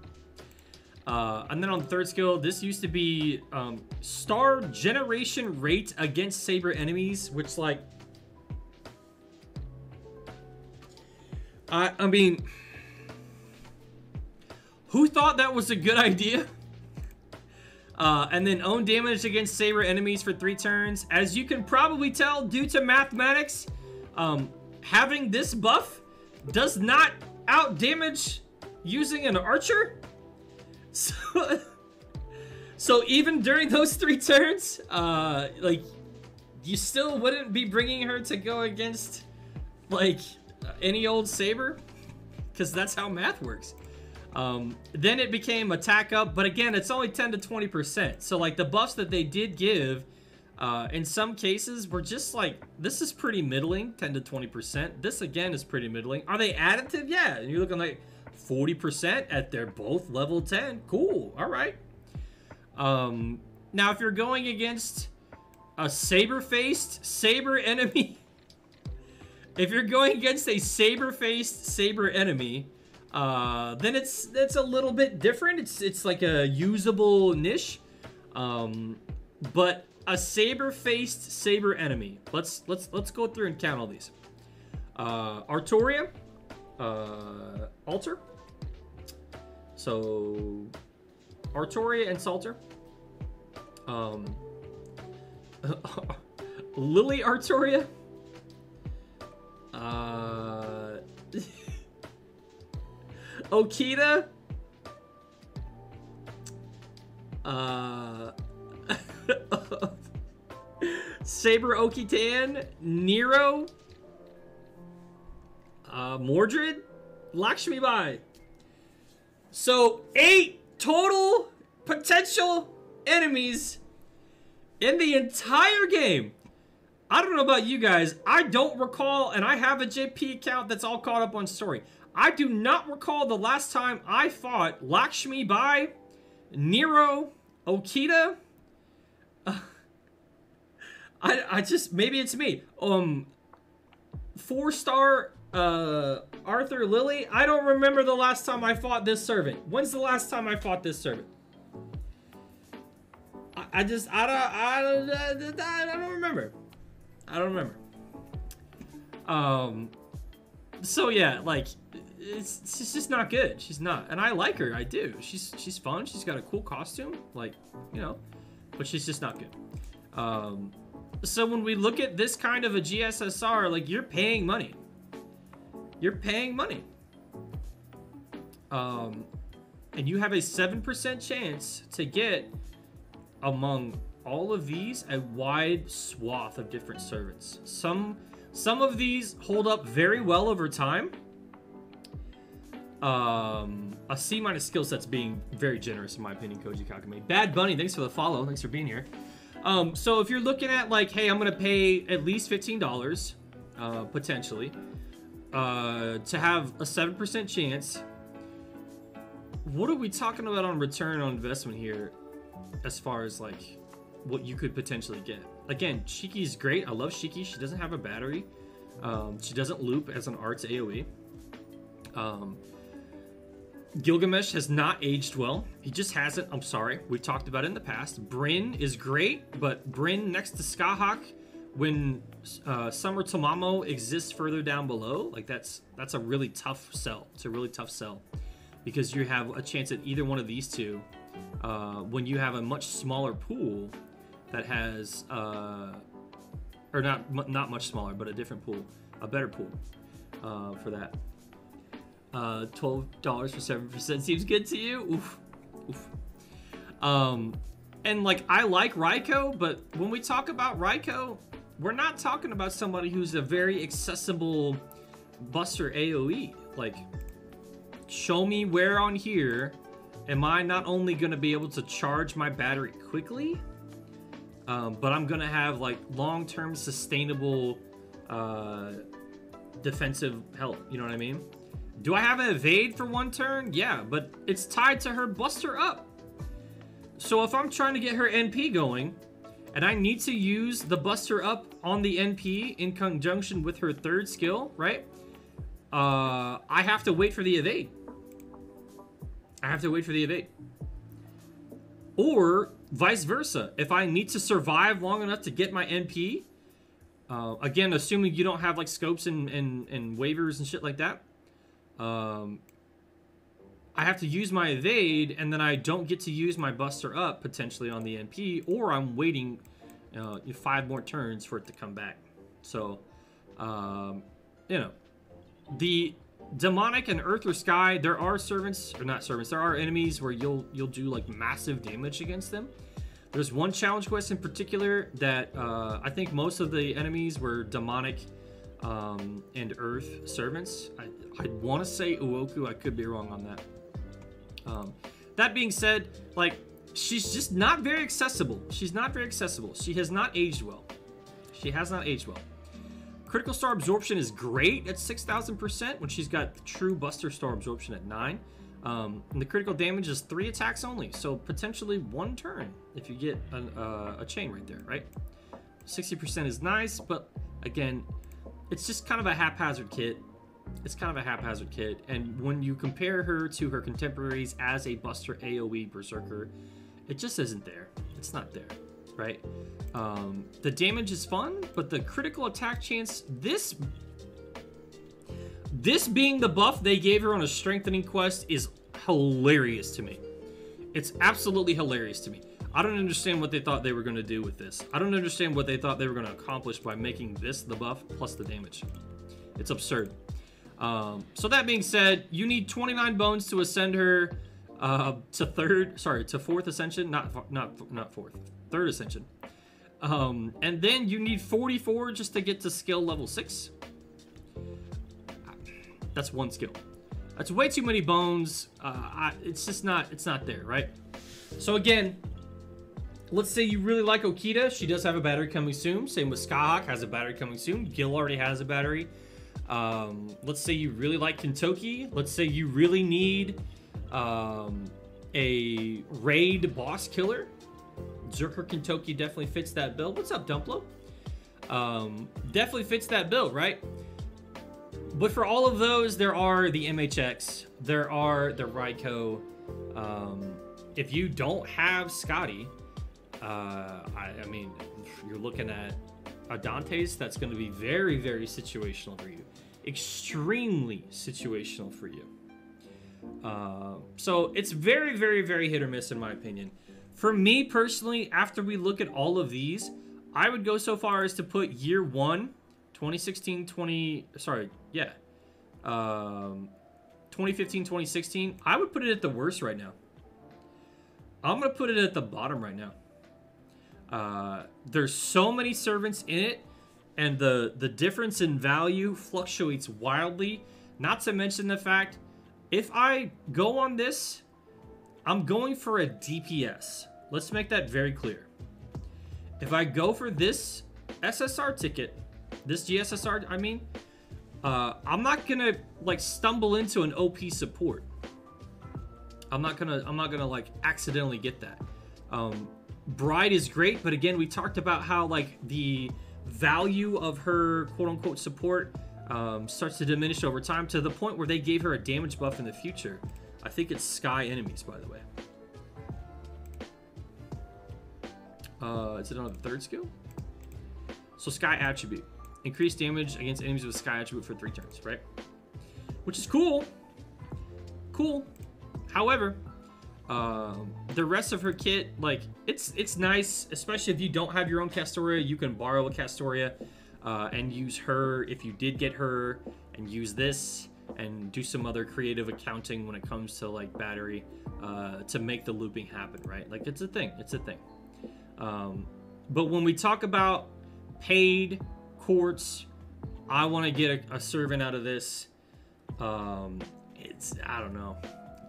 Uh, and then on the third skill, this used to be um, star generation rate against saber enemies, which like I, I mean, who thought that was a good idea? Uh, and then own damage against Saber enemies for three turns. As you can probably tell, due to mathematics, um, having this buff does not out damage using an archer. So, so even during those three turns, uh, like, you still wouldn't be bringing her to go against, like, any old saber because that's how math works. Um, then it became attack up, but again, it's only 10 to 20%. So like the buffs that they did give, uh, in some cases were just like, this is pretty middling, 10 to 20%. This again is pretty middling. Are they additive? Yeah, and you're looking like 40% at they're both level 10. Cool, all right. Um, now if you're going against a saber-faced saber enemy, if you're going against a saber-faced saber enemy, uh, then it's it's a little bit different. It's it's like a usable niche, um, but a saber-faced saber enemy. Let's let's let's go through and count all these. Uh, Artoria, uh. So, Artoria and Salter. Um, Lily Artoria. Uh, Okita. Uh, Saber Okitan, Nero, uh, Mordred, Lakshmi Bai. So eight total potential enemies in the entire game. I don't know about you guys. I don't recall, and I have a JP account that's all caught up on story. I do not recall the last time I fought Lakshmi Bai, Nero, Okita. Uh, I, I just, maybe it's me. Um, four star uh, Arthur Lily. I don't remember the last time I fought this servant. When's the last time I fought this servant? I, I just, I don't, I don't, I don't remember. I don't remember. Um, so yeah, like it's, just not good. She's not, and I like her. I do. She's she's fun. She's got a cool costume, like you know, but she's just not good. Um, so when we look at this kind of a GSSR, like you're paying money. You're paying money. Um, and you have a seven percent chance to get among all of these a wide swath of different servants. Some some of these hold up very well over time. Um, a C minus skill set's being very generous in my opinion, Koji Kakame. Bad Bunny, thanks for the follow. Thanks for being here. Um, so if you're looking at like, hey, I'm gonna pay at least fifteen dollars, uh, potentially, uh, to have a seven percent chance. What are we talking about on return on investment here, as far as like what you could potentially get? Again, Shiki's great. I love Shiki. She doesn't have a battery. Um, she doesn't loop as an arts AOE. Um, Gilgamesh has not aged well. He just hasn't. I'm sorry. We've talked about it in the past. Bryn is great, but Bryn next to Scathach, when uh, Summer Tamamo exists further down below, like that's that's a really tough sell. It's a really tough sell because you have a chance at either one of these two uh, when you have a much smaller pool that has, uh, or not not much smaller, but a different pool, a better pool uh, for that. Uh, twelve dollars for seven percent seems good to you. Oof, oof. Um, and like I like Raiko, but when we talk about Raiko, we're not talking about somebody who's a very accessible Buster AOE. Like, show me where on here am I not only gonna be able to charge my battery quickly, um, but I'm gonna have like long-term sustainable uh, defensive help. You know what I mean? Do I have an evade for one turn? Yeah, but it's tied to her Buster Up. So if I'm trying to get her NP going, and I need to use the Buster Up on the NP in conjunction with her third skill, right? Uh, I have to wait for the evade. I have to wait for the evade. Or vice versa. If I need to survive long enough to get my NP, uh, again, assuming you don't have like scopes and, and, and Wavers and shit like that, um, I have to use my evade, and then I don't get to use my buster up potentially on the NP, or I'm waiting uh, five more turns for it to come back. So, um, you know, the demonic and earth or sky, there are servants or not servants. There are enemies where you'll you'll do like massive damage against them. There's one challenge quest in particular that uh, I think most of the enemies were demonic um, and earth servants. I, I want to say Uoku. I could be wrong on that. Um, that being said, like she's just not very accessible. She's not very accessible. She has not aged well. She has not aged well. Critical star absorption is great at 6,000% when she's got true buster star absorption at 9. Um, and the critical damage is 3 attacks only, so potentially one turn if you get an, uh, a chain right there, right? 60% is nice, but again, it's just kind of a haphazard kit. It's kind of a haphazard kit, and when you compare her to her contemporaries as a Buster AoE Berserker, it just isn't there. It's not there, right? Um, the damage is fun, but the critical attack chance, this this being the buff they gave her on a strengthening quest is hilarious to me. It's absolutely hilarious to me. I don't understand what they thought they were going to do with this. I don't understand what they thought they were going to accomplish by making this the buff plus the damage. It's absurd. Um, so that being said, you need 29 bones to ascend her uh, to third, sorry, to fourth ascension, not not not fourth, third ascension. Um, and then you need 44 just to get to skill level six. That's one skill. That's way too many bones. Uh, I, it's just not. It's not there, right? So again, let's say you really like Okita. She does have a battery coming soon. Same with Scathach has a battery coming soon. Gil already has a battery. Um, let's say you really like Kintoki. Let's say you really need um, a raid boss killer. Zerker Kintoki definitely fits that bill. What's up, Dumplo? Um, definitely fits that bill, right? But for all of those, there are the MHX, there are the Raiko. Um, if you don't have Scotty, uh, I, I mean, you're looking at a Dante's that's going to be very, very situational for you. Extremely situational for you. Uh, so it's very, very, very hit or miss in my opinion. For me personally, after we look at all of these, I would go so far as to put year one, 2016, 20, sorry, yeah, um, 2015, 2016. I would put it at the worst right now. I'm gonna put it at the bottom right now. Uh, there's so many servants in it, and the the difference in value fluctuates wildly. Not to mention the fact if I go on this, I'm going for a DPS. Let's make that very clear. If I go for this SSR ticket, this GSSR, I mean, uh, I'm not gonna like stumble into an OP support. I'm not gonna I'm not gonna like accidentally get that. Um, Bride is great, but again, we talked about how like the value of her quote unquote support um, starts to diminish over time to the point where they gave her a damage buff in the future. I think it's Sky enemies, by the way. Uh, is it on the third skill? So Sky attribute. Increase damage against enemies with Sky attribute for three turns, right? Which is cool. Cool. However, um, the rest of her kit, like, it's it's nice, especially if you don't have your own Castoria, you can borrow a Castoria uh, and use her if you did get her, and use this and do some other creative accounting when it comes to like battery uh, to make the looping happen, right? Like it's a thing, it's a thing. Um, but when we talk about paid quartz, I want to get a, a, servant out of this. Um, it's I don't know.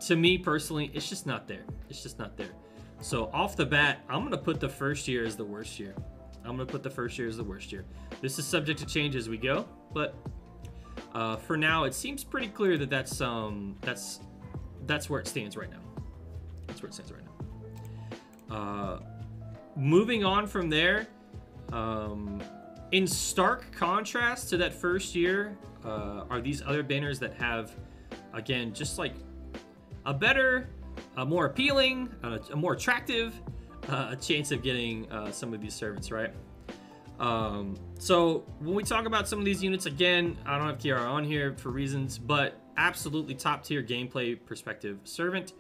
To me personally, it's just not there. It's just not there. So off the bat, I'm gonna put the first year as the worst year. I'm gonna put the first year as the worst year. This is subject to change as we go, but uh, for now, it seems pretty clear that that's um that's that's where it stands right now. That's where it stands right now. Uh, moving on from there, um, in stark contrast to that first year, uh, are these other banners that have, again, just like a better, a more appealing, a, a more attractive, uh, a chance of getting uh, some of these servants, right? Um, so when we talk about some of these units, again, I don't have Kiara on here for reasons, but absolutely top tier gameplay perspective. Servant,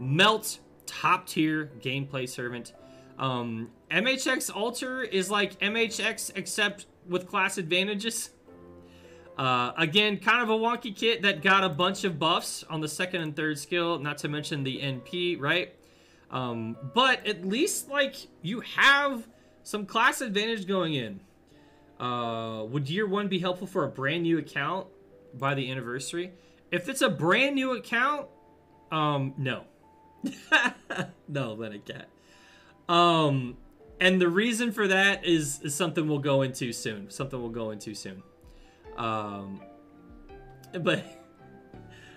Melt, top tier gameplay servant. Um, MHX Alter is like MHX except with class advantages. Uh, again, kind of a wonky kit that got a bunch of buffs on the second and third skill, not to mention the NP, right? Um, but at least like you have some class advantage going in. Uh, would year one be helpful for a brand new account by the anniversary? If it's a brand new account, um, no. no, let it get. Um, and the reason for that is, is something we'll go into soon. Something we'll go into soon. Um, but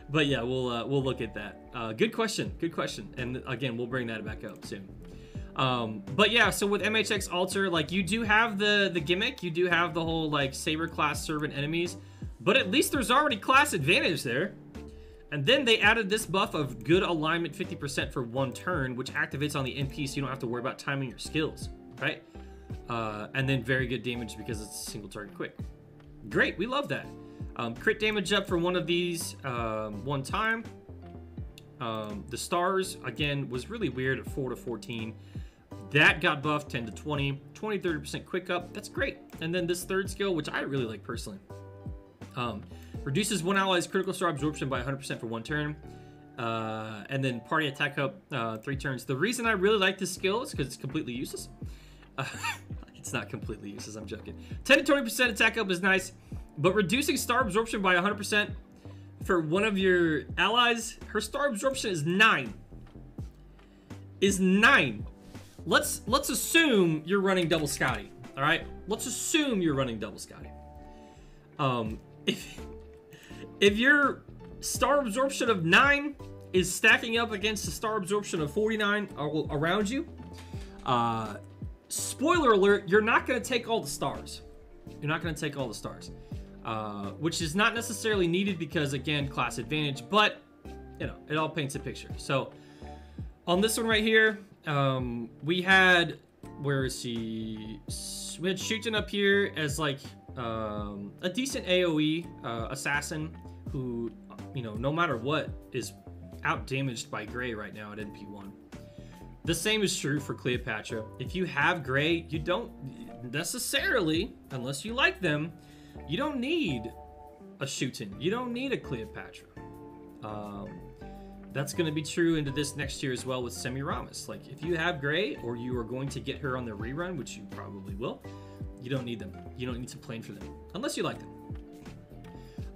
but yeah, we'll uh, we'll look at that. Uh, good question, good question, and again, we'll bring that back up soon. Um, but yeah, so with MHX Alter, like you do have the the gimmick, you do have the whole like saber class servant enemies, but at least there's already class advantage there. And then they added this buff of good alignment 50% for one turn, which activates on the NP so you don't have to worry about timing your skills, right? Uh, and then very good damage because it's single target quick. Great, we love that. Um, crit damage up for one of these um, one time. Um, the stars, again, was really weird at 4 to 14. That got buffed 10 to 20, 20, 30% quick up. That's great. And then this third skill, which I really like personally, um, reduces one ally's critical star absorption by 100% for one turn. Uh, and then party attack up uh, three turns. The reason I really like this skill is because it's completely useless. Uh, it's not completely useless, I'm joking. 10 to 20% attack up is nice, but reducing star absorption by 100% for one of your allies, her star absorption is 9. Is 9 let's let's assume you're running double Scotty. All right, let's assume you're running double Scotty. Um, if if your star absorption of nine is stacking up against the star absorption of 49 around you, uh, spoiler alert, you're not going to take all the stars. You're not going to take all the stars, uh, which is not necessarily needed because again, class advantage. But you know, it all paints a picture. So on this one right here, um, we had where is he? We had Shuten up here as like um, a decent AOE uh, assassin who, you know, no matter what, is out damaged by Gray right now at NP1. The same is true for Cleopatra. If you have Gray, you don't necessarily, unless you like them, you don't need a Shuten. You don't need a Cleopatra. Um, that's going to be true into this next year as well with Semiramis. Like, if you have Gray or you are going to get her on the rerun, which you probably will, you don't need them. You don't need to plan for them unless you like them.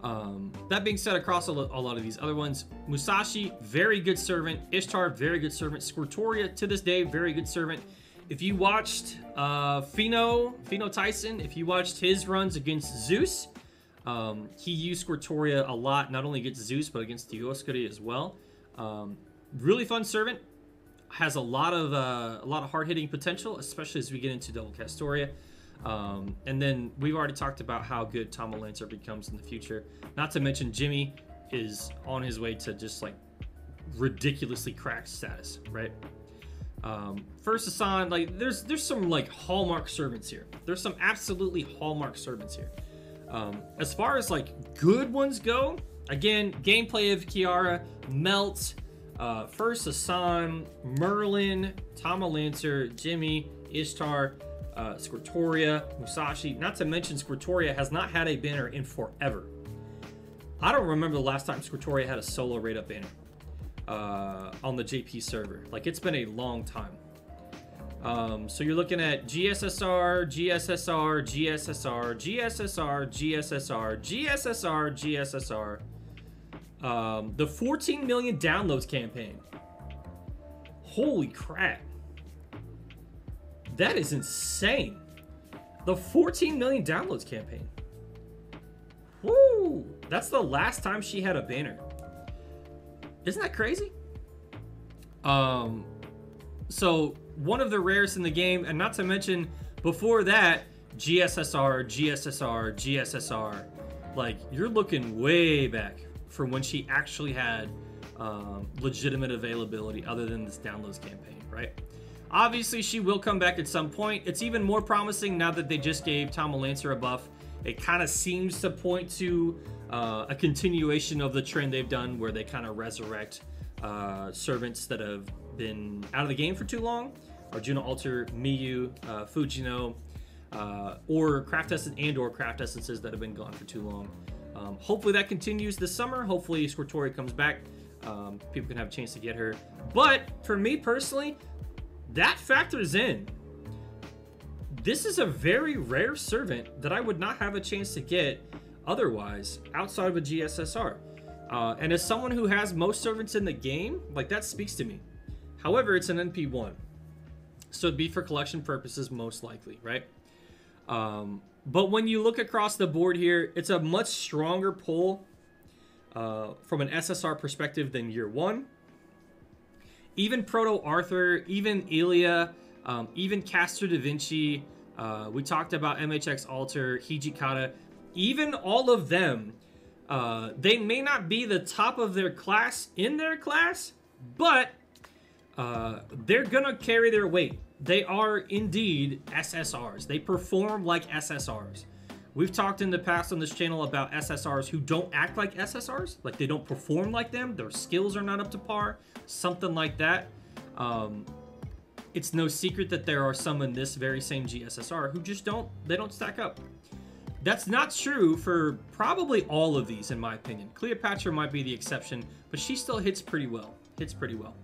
Um, that being said, across a, lo- a lot of these other ones, Musashi, very good servant. Ishtar, very good servant. Squirtoria, to this day, very good servant. If you watched uh, Fino, Fino Tyson, if you watched his runs against Zeus, um, he used Squirtoria a lot, not only against Zeus, but against Dioscuri as well. Um, really fun servant. Has a lot of uh, a lot of hard hitting potential, especially as we get into Double Castoria. Um, and then we've already talked about how good Tama Lancer becomes in the future. Not to mention Jimmy is on his way to just like ridiculously cracked status, right? Um, first Hassan, like there's there's some like hallmark servants here. There's some absolutely hallmark servants here. Um, as far as like good ones go, again, gameplay of Kiara, Melt, uh, first Hassan, Merlin, Tama Lancer, Jimmy, Ishtar, uh, Squirtoria, Musashi. Not to mention Squirtoria has not had a banner in forever. I don't remember the last time Squirtoria had a solo rate up banner uh, on the JP server. Like it's been a long time. Um, so you're looking at GSSR, GSSR, GSSR, GSSR, GSSR, GSSR, GSSR. Um, the 14 million downloads campaign. Holy crap. That is insane. The 14 million downloads campaign. Woo! That's the last time she had a banner. Isn't that crazy? Um, so one of the rarest in the game, and not to mention before that, GSSR, GSSR, GSSR. Like you're looking way back from when she actually had um, legitimate availability, other than this downloads campaign, right? Obviously, she will come back at some point. It's even more promising now that they just gave Tama Lancer a buff. It kind of seems to point to uh, a continuation of the trend they've done where they kind of resurrect uh, servants that have been out of the game for too long. Arjuna Alter, Miyu, uh, Fujino, uh, or craft essence and or craft essences that have been gone for too long. Um, hopefully that continues this summer. Hopefully Squirtoria comes back. Um, people can have a chance to get her. But for me personally, that factors in. This is a very rare servant that I would not have a chance to get otherwise outside of a GSSR. Uh, and as someone who has most servants in the game, like that speaks to me. However, it's an NP1. So it'd be for collection purposes most likely, right? Um, but when you look across the board here, it's a much stronger pull uh, from an SSR perspective than year one. Even Proto Arthur, even Ilya, um, even Castor Da Vinci, uh, we talked about MHX Alter, Hijikata, even all of them, uh, they may not be the top of their class in their class, but uh, they're gonna carry their weight. They are indeed SSRs. They perform like SSRs. We've talked in the past on this channel about SSRs who don't act like SSRs, like they don't perform like them. Their skills are not up to par, something like that. Um, it's no secret that there are some in this very same GSSR who just don't they don't stack up. That's not true for probably all of these, in my opinion. Cleopatra might be the exception, but she still hits pretty well. Hits pretty well.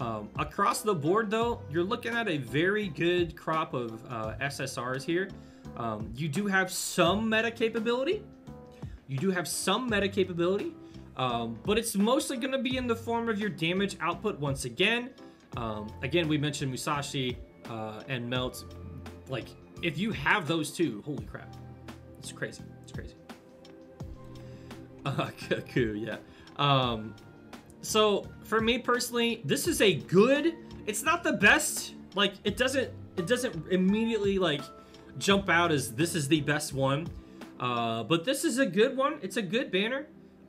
Um, across the board, though, you're looking at a very good crop of uh, SSRs here. Um, you do have some meta capability. You do have some meta capability, um, but it's mostly going to be in the form of your damage output once again. Um, again, we mentioned Musashi uh, and Melt. Like, if you have those two, holy crap. It's crazy. It's crazy. Uh, yeah. Um, so for me personally, this is a good. It's not the best. Like it doesn't. It doesn't immediately like jump out as this is the best one. Uh, but this is a good one. It's a good banner.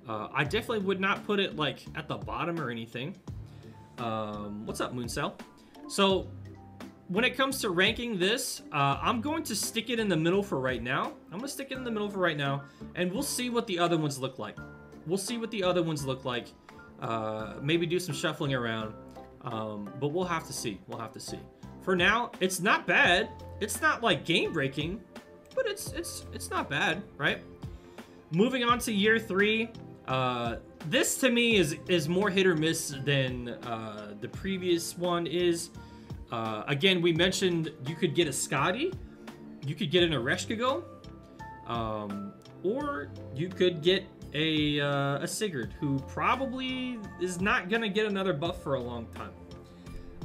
Uh, I definitely would not put it like at the bottom or anything. Um, what's up, Mooncell? So when it comes to ranking this, uh, I'm going to stick it in the middle for right now. I'm going to stick it in the middle for right now, and we'll see what the other ones look like. We'll see what the other ones look like. Uh, maybe do some shuffling around, um, but we'll have to see. We'll have to see. For now, it's not bad. It's not like game breaking, but it's it's it's not bad, right? Moving on to year three. Uh, this to me is is more hit or miss than uh, the previous one is. Uh, again, we mentioned you could get a Scotty, you could get an Ereshkigal. Um, or you could get a uh, a Sigurd who probably is not gonna get another buff for a long time.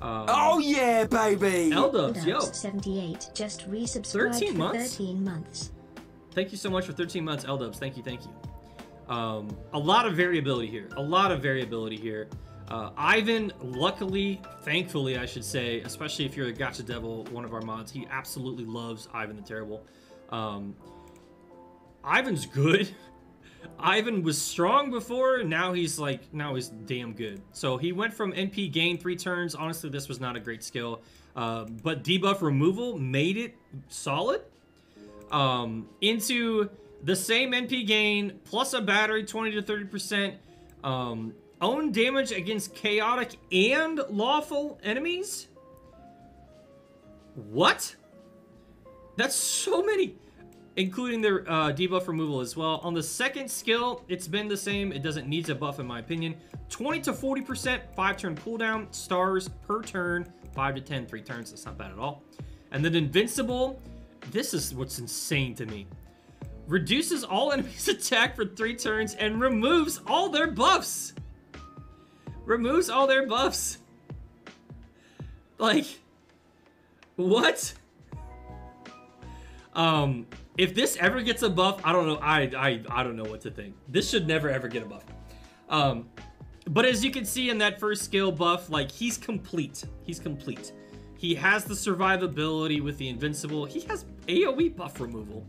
Um, Oh yeah, baby! Eldubs, yo, 78 just resubscribed 13 for months? 13 months. thank you so much for 13 months, Eldubs. Thank you, thank you. Um, a lot of variability here. A lot of variability here. Uh, Ivan, luckily, thankfully, I should say, especially if you're a Gotcha Devil, one of our mods, he absolutely loves Ivan the Terrible. Um, Ivan's good. Ivan was strong before, now he's like, now he's damn good. So he went from NP gain three turns. Honestly, this was not a great skill. Uh, but debuff removal made it solid. Um, into the same NP gain plus a battery, 20 to 30%. Um, own damage against chaotic and lawful enemies. What? That's so many including their uh, debuff removal as well. On the second skill, it's been the same. It doesn't need a buff in my opinion. 20 to 40%, 5 turn cooldown, stars per turn, 5 to 10, 3 turns. That's not bad at all. And then Invincible, this is what's insane to me. Reduces all enemies' attack for 3 turns and removes all their buffs. Removes all their buffs. Like, what? Um, if this ever gets a buff, I don't know. I I I don't know what to think. This should never ever get a buff. Um, but as you can see in that first skill buff, like he's complete. He's complete. He has the survivability with the invincible. He has AOE buff removal.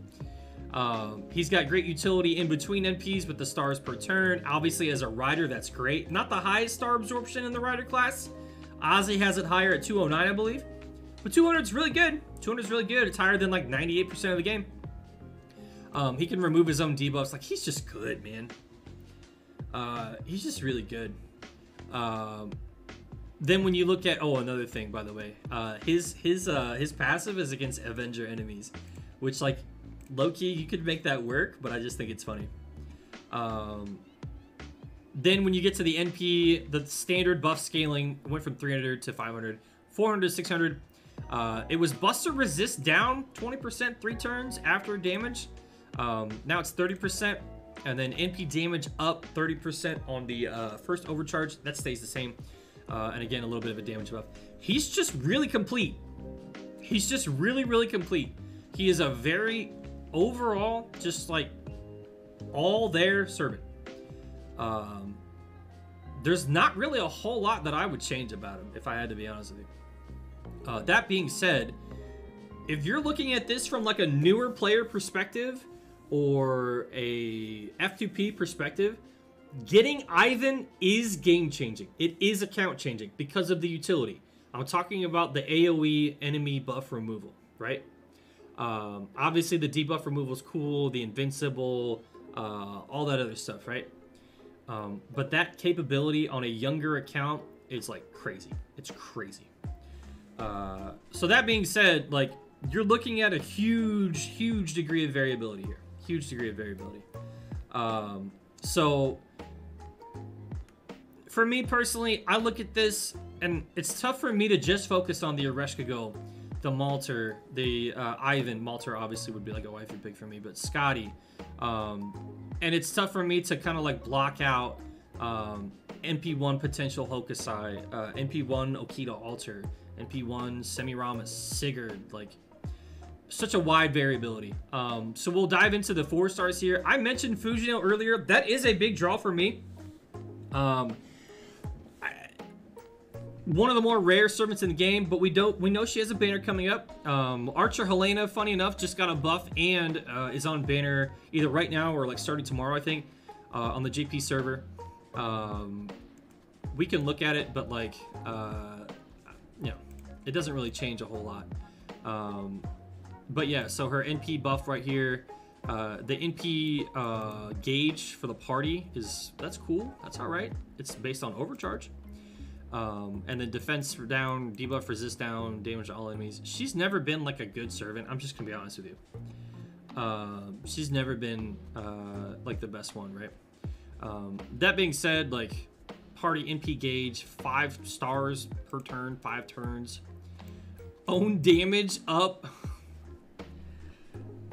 Um, he's got great utility in between NPs with the stars per turn. Obviously, as a rider, that's great. Not the highest star absorption in the rider class. Ozzy has it higher at 209, I believe. But 200 is really good. 200 is really good. It's higher than like 98% of the game. Um, he can remove his own debuffs. Like he's just good, man. Uh, he's just really good. Um, then when you look at oh another thing by the way, uh, his his uh, his passive is against Avenger enemies, which like Loki you could make that work, but I just think it's funny. Um, then when you get to the NP, the standard buff scaling went from 300 to 500, 400 to 600. Uh, it was Buster resist down 20% three turns after damage. Um, now it's 30%, and then NP damage up 30% on the uh, first overcharge. That stays the same. Uh, and again, a little bit of a damage buff. He's just really complete. He's just really, really complete. He is a very overall, just like all there servant. Um, there's not really a whole lot that I would change about him, if I had to be honest with you. Uh, that being said, if you're looking at this from like a newer player perspective or a F2P perspective, getting Ivan is game changing. It is account changing because of the utility. I'm talking about the AoE enemy buff removal, right? Um, obviously, the debuff removal is cool, the invincible, uh, all that other stuff, right? Um, but that capability on a younger account is like crazy. It's crazy. Uh, so that being said, like you're looking at a huge, huge degree of variability here. Huge degree of variability. Um, so for me personally, I look at this and it's tough for me to just focus on the Oreshka the Malter, the uh, Ivan. Malter obviously would be like a wifey pick for me, but Scotty. Um, and it's tough for me to kind of like block out um, NP1 potential Hokusai, uh, NP1 Okita Alter, NP1 Semiramis Sigurd, like such a wide variability. Um, so we'll dive into the four stars here. I mentioned Fujino earlier. That is a big draw for me. Um, I, one of the more rare servants in the game, but we don't we know she has a banner coming up. Um, Archer Helena, funny enough, just got a buff and uh, is on banner either right now or like starting tomorrow, I think, uh, on the JP server. Um, we can look at it, but like, uh, you know, it doesn't really change a whole lot. Um, but yeah, so her NP buff right here, uh, the NP uh, gauge for the party is that's cool. That's all right. It's based on overcharge. Um, and then defense down, debuff resist down, damage to all enemies. She's never been like a good servant. I'm just gonna be honest with you. Uh, she's never been uh, like the best one, right? Um, that being said, like party NP gauge, five stars per turn, five turns. Own damage up.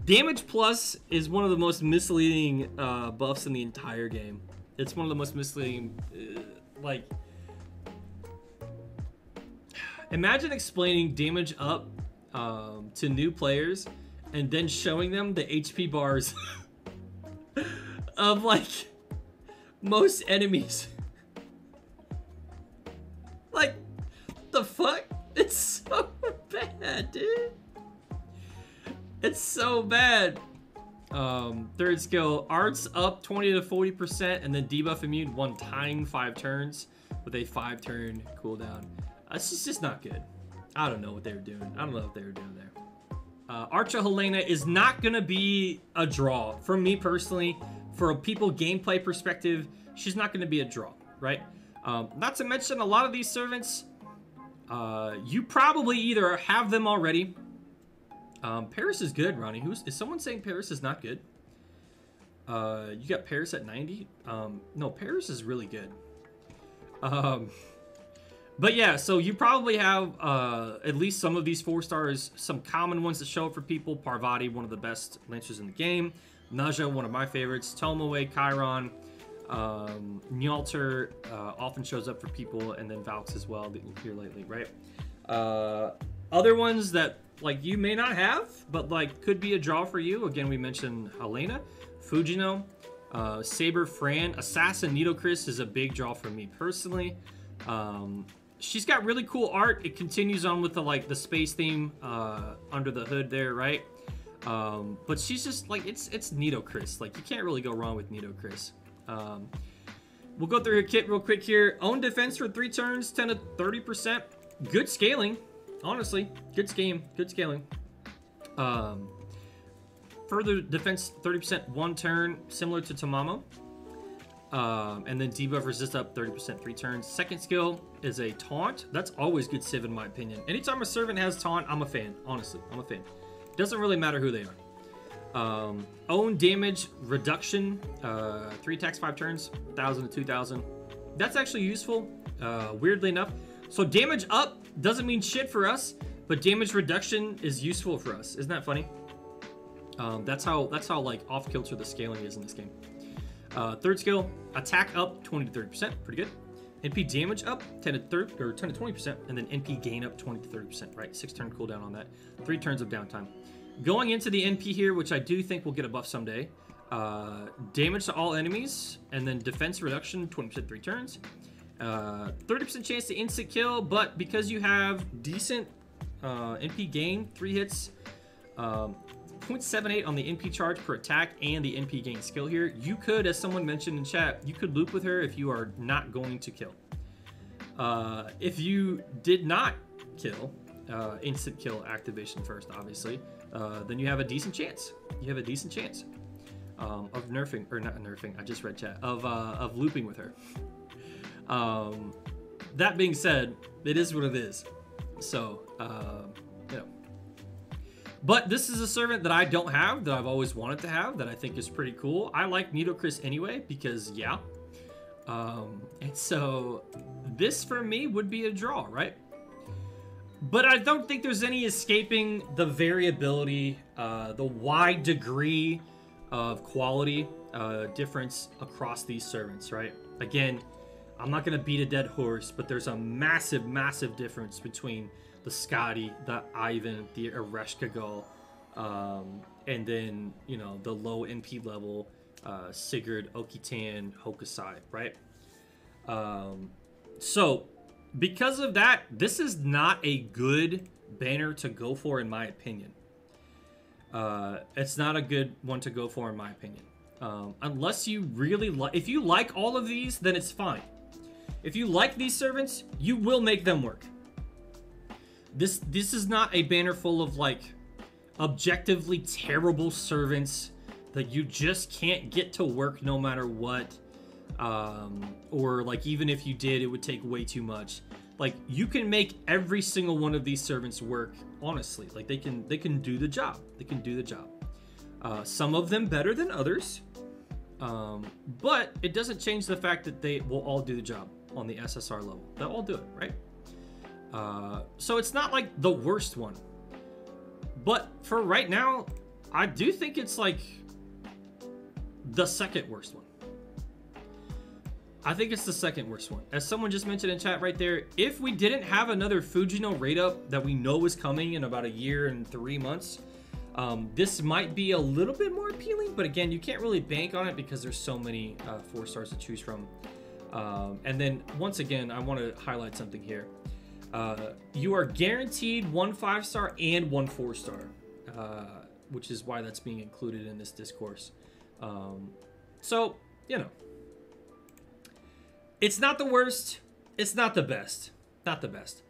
Damage plus is one of the most misleading uh, buffs in the entire game. It's one of the most misleading, uh, like. Imagine explaining damage up um, to new players and then showing them the HP bars of like most enemies. like, the fuck? It's so bad, dude. It's so bad. Um, third skill, arts up 20 to 40%, and then debuff immune one time, five turns, with a five turn cooldown. That's just, just not good. I don't know what they were doing. I don't know what they were doing there. Uh, Archer Helena is not going to be a draw. For me personally, for a people gameplay perspective, she's not going to be a draw, right? Um, not to mention a lot of these servants, uh, you probably either have them already. Um, Paris is good, Ronnie. Who's is someone saying Paris is not good? Uh, you got Paris at 90. Um, no, Paris is really good. Um, but yeah, so you probably have uh, at least some of these four stars, some common ones that show up for people. Parvati, one of the best lancers in the game. Naja, one of my favorites. Tomoe, Chiron, um, Nyalter uh, often shows up for people, and then Valks as well hear lately, right? Uh, other ones that like you may not have, but like could be a draw for you. Again, we mentioned Helena, Fujino, uh, Saber Fran, Assassin Nitocris is a big draw for me personally. Um, she's got really cool art. It continues on with the like the space theme uh, under the hood there, right? Um, but she's just like it's it's Nitocris. Like you can't really go wrong with Nitocris. Um, we'll go through her kit real quick here. Own defense for three turns, 10 to 30%. Good scaling, honestly. Good scheme, good scaling. Um, further defense 30% one turn, similar to Tamamo. Um, and then debuff resist up 30% three turns. Second skill is a taunt. That's always good civ in my opinion. Anytime a servant has taunt, I'm a fan. Honestly, I'm a fan. Doesn't really matter who they are. Um, own damage reduction, uh, three attacks, five turns, 1,000 to 2,000. That's actually useful, uh, weirdly enough. So damage up doesn't mean shit for us, but damage reduction is useful for us. Isn't that funny? Um, that's how that's how like off kilter the scaling is in this game. Uh, third skill, attack up 20 to 30 percent, pretty good. NP damage up 10 to 30 or 10 to 20 percent, and then NP gain up 20 to 30 percent. Right, six turn cooldown on that. Three turns of downtime. Going into the NP here, which I do think will get a buff someday. Uh, damage to all enemies, and then defense reduction 20% three turns. 30% uh, chance to instant kill, but because you have decent uh, NP gain, three hits, um, 0.78 on the NP charge per attack and the NP gain skill here, you could, as someone mentioned in chat, you could loop with her if you are not going to kill. Uh, if you did not kill, uh, instant kill activation first, obviously, uh, then you have a decent chance. You have a decent chance um, of nerfing, or not nerfing, I just read chat, of, uh, of looping with her. Um, that being said, it is what it is. So, uh, you know. But this is a servant that I don't have, that I've always wanted to have, that I think is pretty cool. I like Nitocris anyway, because yeah. Um, and so, this for me would be a draw, right? But I don't think there's any escaping the variability, uh, the wide degree of quality uh, difference across these servants, right? Again, I'm not going to beat a dead horse, but there's a massive, massive difference between the Scotty, the Ivan, the Ereshkigal, um, and then, you know, the low NP level uh, Sigurd, Okitan, Hokusai, right? Um, so because of that, this is not a good banner to go for, in my opinion. Uh, it's not a good one to go for, in my opinion. Um, unless you really like, if you like all of these, then it's fine. If you like these servants, you will make them work. This this is not a banner full of like objectively terrible servants that you just can't get to work no matter what um, or like even if you did, it would take way too much. Like you can make every single one of these servants work honestly. Like they can they can do the job. They can do the job. Uh, some of them better than others, um, but it doesn't change the fact that they will all do the job on the SSR level. They'll all do it, right? Uh, so it's not like the worst one. But for right now, I do think it's like the second worst one. I think it's the second worst one. As someone just mentioned in chat right there, if we didn't have another Fujino rate up that we know is coming in about a year and three months, um, this might be a little bit more appealing. But again, you can't really bank on it because there's so many uh, four stars to choose from. Um, and then once again, I want to highlight something here. Uh, you are guaranteed one five star and one four star, uh, which is why that's being included in this discourse. Um, so, you know, it's not the worst. It's not the best. Not the best.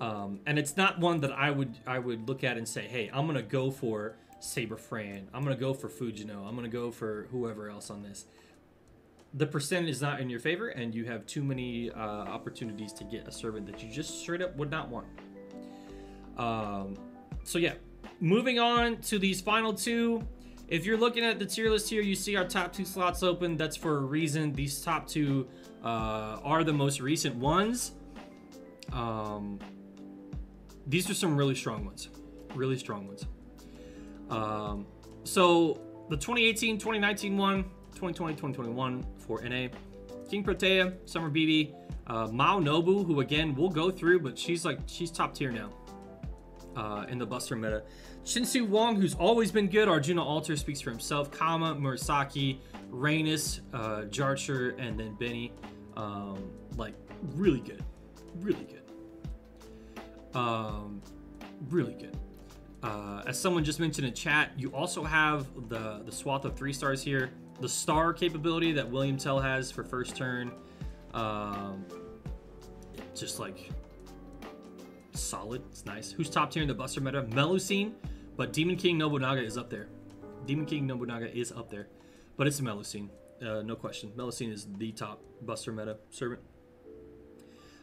Um, and it's not one that I would I would look at and say, hey, I'm gonna go for Saber Fran. I'm gonna go for Fujino. I'm gonna go for whoever else on this. The percent is not in your favor, and you have too many uh, opportunities to get a servant that you just straight up would not want. Um, so yeah, moving on to these final two. If you're looking at the tier list here, you see our top two slots open. That's for a reason. These top two uh, are the most recent ones. Um, these are some really strong ones. Really strong ones. Um, so the 2018, 2019 one, 2020, 2021 for NA. King Protea, Summer BB, uh, Mao Nobu, who again we'll go through, but she's like she's top tier now uh, in the Buster meta. Qin Shi Huang, who's always been good. Arjuna Alter speaks for himself. Kama, Murasaki, Reines, uh, Jarcher, and then Benny. Um, like, really good. Really good. Um, really good. Uh, as someone just mentioned in chat, you also have the, the swath of three stars here. The star capability that William Tell has for first turn. Um, just like solid. It's nice. Who's top tier in the Buster meta? Melusine, but Demon King Nobunaga is up there. Demon King Nobunaga is up there, but it's Melusine, uh, no question. Melusine is the top Buster meta servant.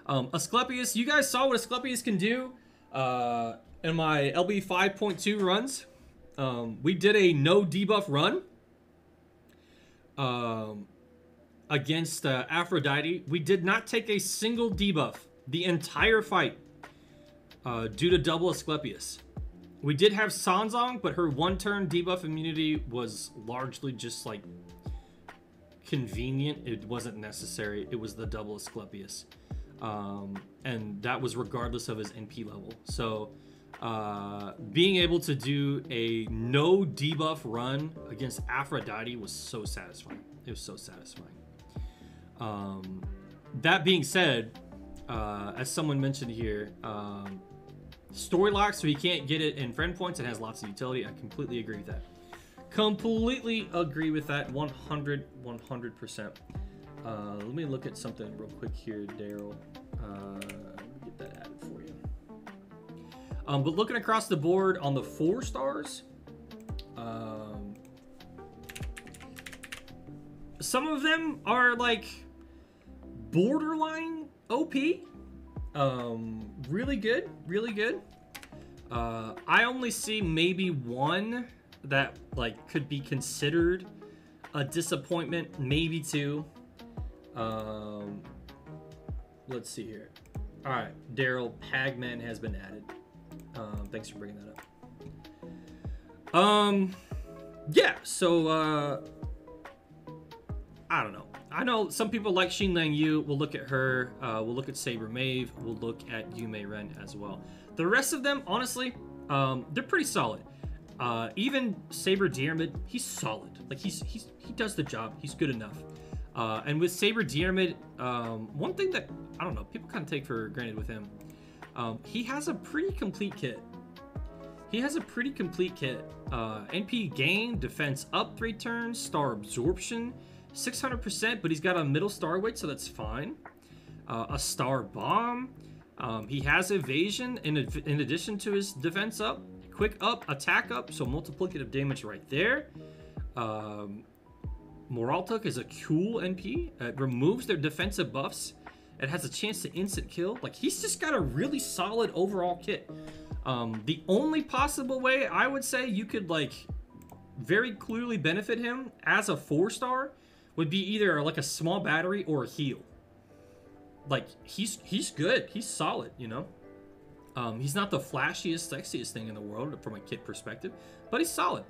Um, Asclepius, you guys saw what Asclepius can do uh, in my LB 5.2 runs. Um, we did a no debuff run um, against uh, Aphrodite. We did not take a single debuff the entire fight uh, due to double Asclepius. We did have Sanzang, but her one turn debuff immunity was largely just like convenient. It wasn't necessary. It was the double Asclepius. Um, and that was regardless of his NP level. So uh, being able to do a no debuff run against Aphrodite was so satisfying. It was so satisfying. Um, that being said, uh, as someone mentioned here, um, story lock, so he can't get it in friend points and has lots of utility. I completely agree with that. Completely agree with that 100 100%. Uh, let me look at something real quick here, Daryl. Uh, Um, but looking across the board on the four stars, um, some of them are like borderline OP. Um, really good, really good. Uh, I only see maybe one that like could be considered a disappointment, maybe two. Um, let's see here. All right, Daryl Pagman has been added. Um, thanks for bringing that up. Um, yeah. So uh, I don't know. I know some people like Qin Liangyu. We'll look at her. Uh, we'll look at Saber Maeve. We'll look at Yu Mei Ren as well. The rest of them, honestly, um, they're pretty solid. Uh, even Saber Diarmuid, he's solid. Like he's he's he does the job. He's good enough. Uh, and with Saber Diarmuid, um, one thing that I don't know, people kind of take for granted with him, um, he has a pretty complete kit. He has a pretty complete kit. Uh, NP gain, defense up three turns, star absorption, 600%, but he's got a middle star weight, so that's fine. Uh, a star bomb. Um, he has evasion in, in addition to his defense up, quick up, attack up, so multiplicative damage right there. Um, Moralltach is a cool NP. It removes their defensive buffs. It has a chance to instant kill. Like he's just got a really solid overall kit. Um, the only possible way I would say you could like very clearly benefit him as a four star would be either like a small battery or a heal. Like he's he's good. He's solid, you know. Um, he's not the flashiest, sexiest thing in the world from a kit perspective, but he's solid.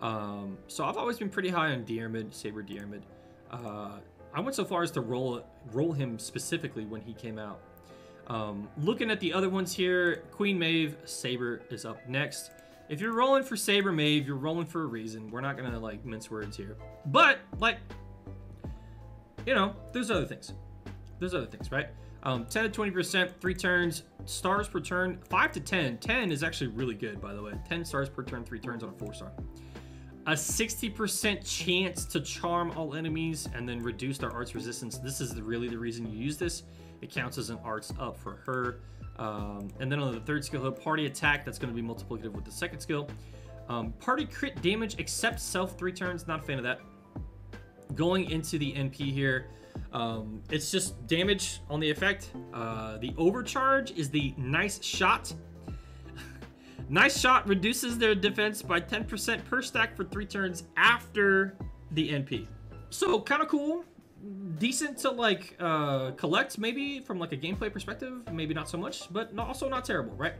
Um, so I've always been pretty high on Diarmuid, Saber Diarmuid. Uh, I went so far as to roll roll him specifically when he came out. Um, looking at the other ones here, Queen Maeve, Saber is up next. If you're rolling for Saber Maeve, you're rolling for a reason. We're not gonna like mince words here. But like, you know, there's other things. There's other things, right? Um, 10 to 20%, three turns, stars per turn, 5 to 10. 10 is actually really good, by the way. 10 stars per turn, three turns on a four star. A 60% chance to charm all enemies and then reduce their arts resistance. This is the, really the reason you use this. It counts as an arts up for her. Um, and then on the third skill, party attack, that's going to be multiplicative with the second skill. Um, party crit damage except self three turns. Not a fan of that. Going into the NP here, um, it's just damage on the effect. Uh, the overcharge is the nice shot. Nice shot reduces their defense by 10% per stack for three turns after the NP. So kind of cool. Decent to like uh, collect maybe from like a gameplay perspective. Maybe not so much, but not, also not terrible, right?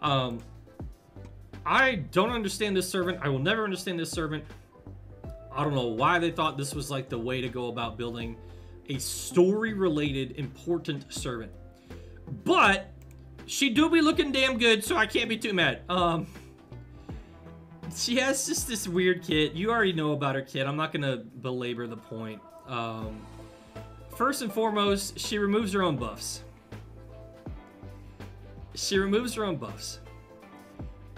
Um, I don't understand this servant. I will never understand this servant. I don't know why they thought this was like the way to go about building a story related important servant. But she do be looking damn good, so I can't be too mad. Um, she has just this weird kit. You already know about her kit. I'm not gonna belabor the point. Um, first and foremost, she removes her own buffs. She removes her own buffs.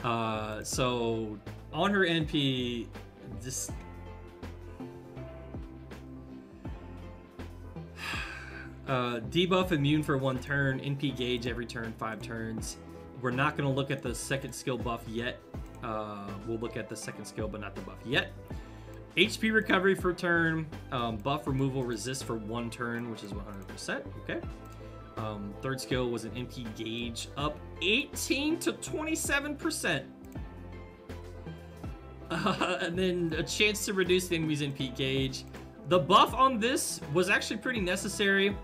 Uh, so on her NP, just Uh, debuff immune for one turn, NP gauge every turn, five turns. We're not going to look at the second skill buff yet. Uh, we'll look at the second skill, but not the buff yet. HP recovery for turn, um, buff removal resist for one turn, which is 100%. Okay. Um, third skill was an NP gauge up 18 to 27%. Uh, and then a chance to reduce the enemy's NP gauge. The buff on this was actually pretty necessary.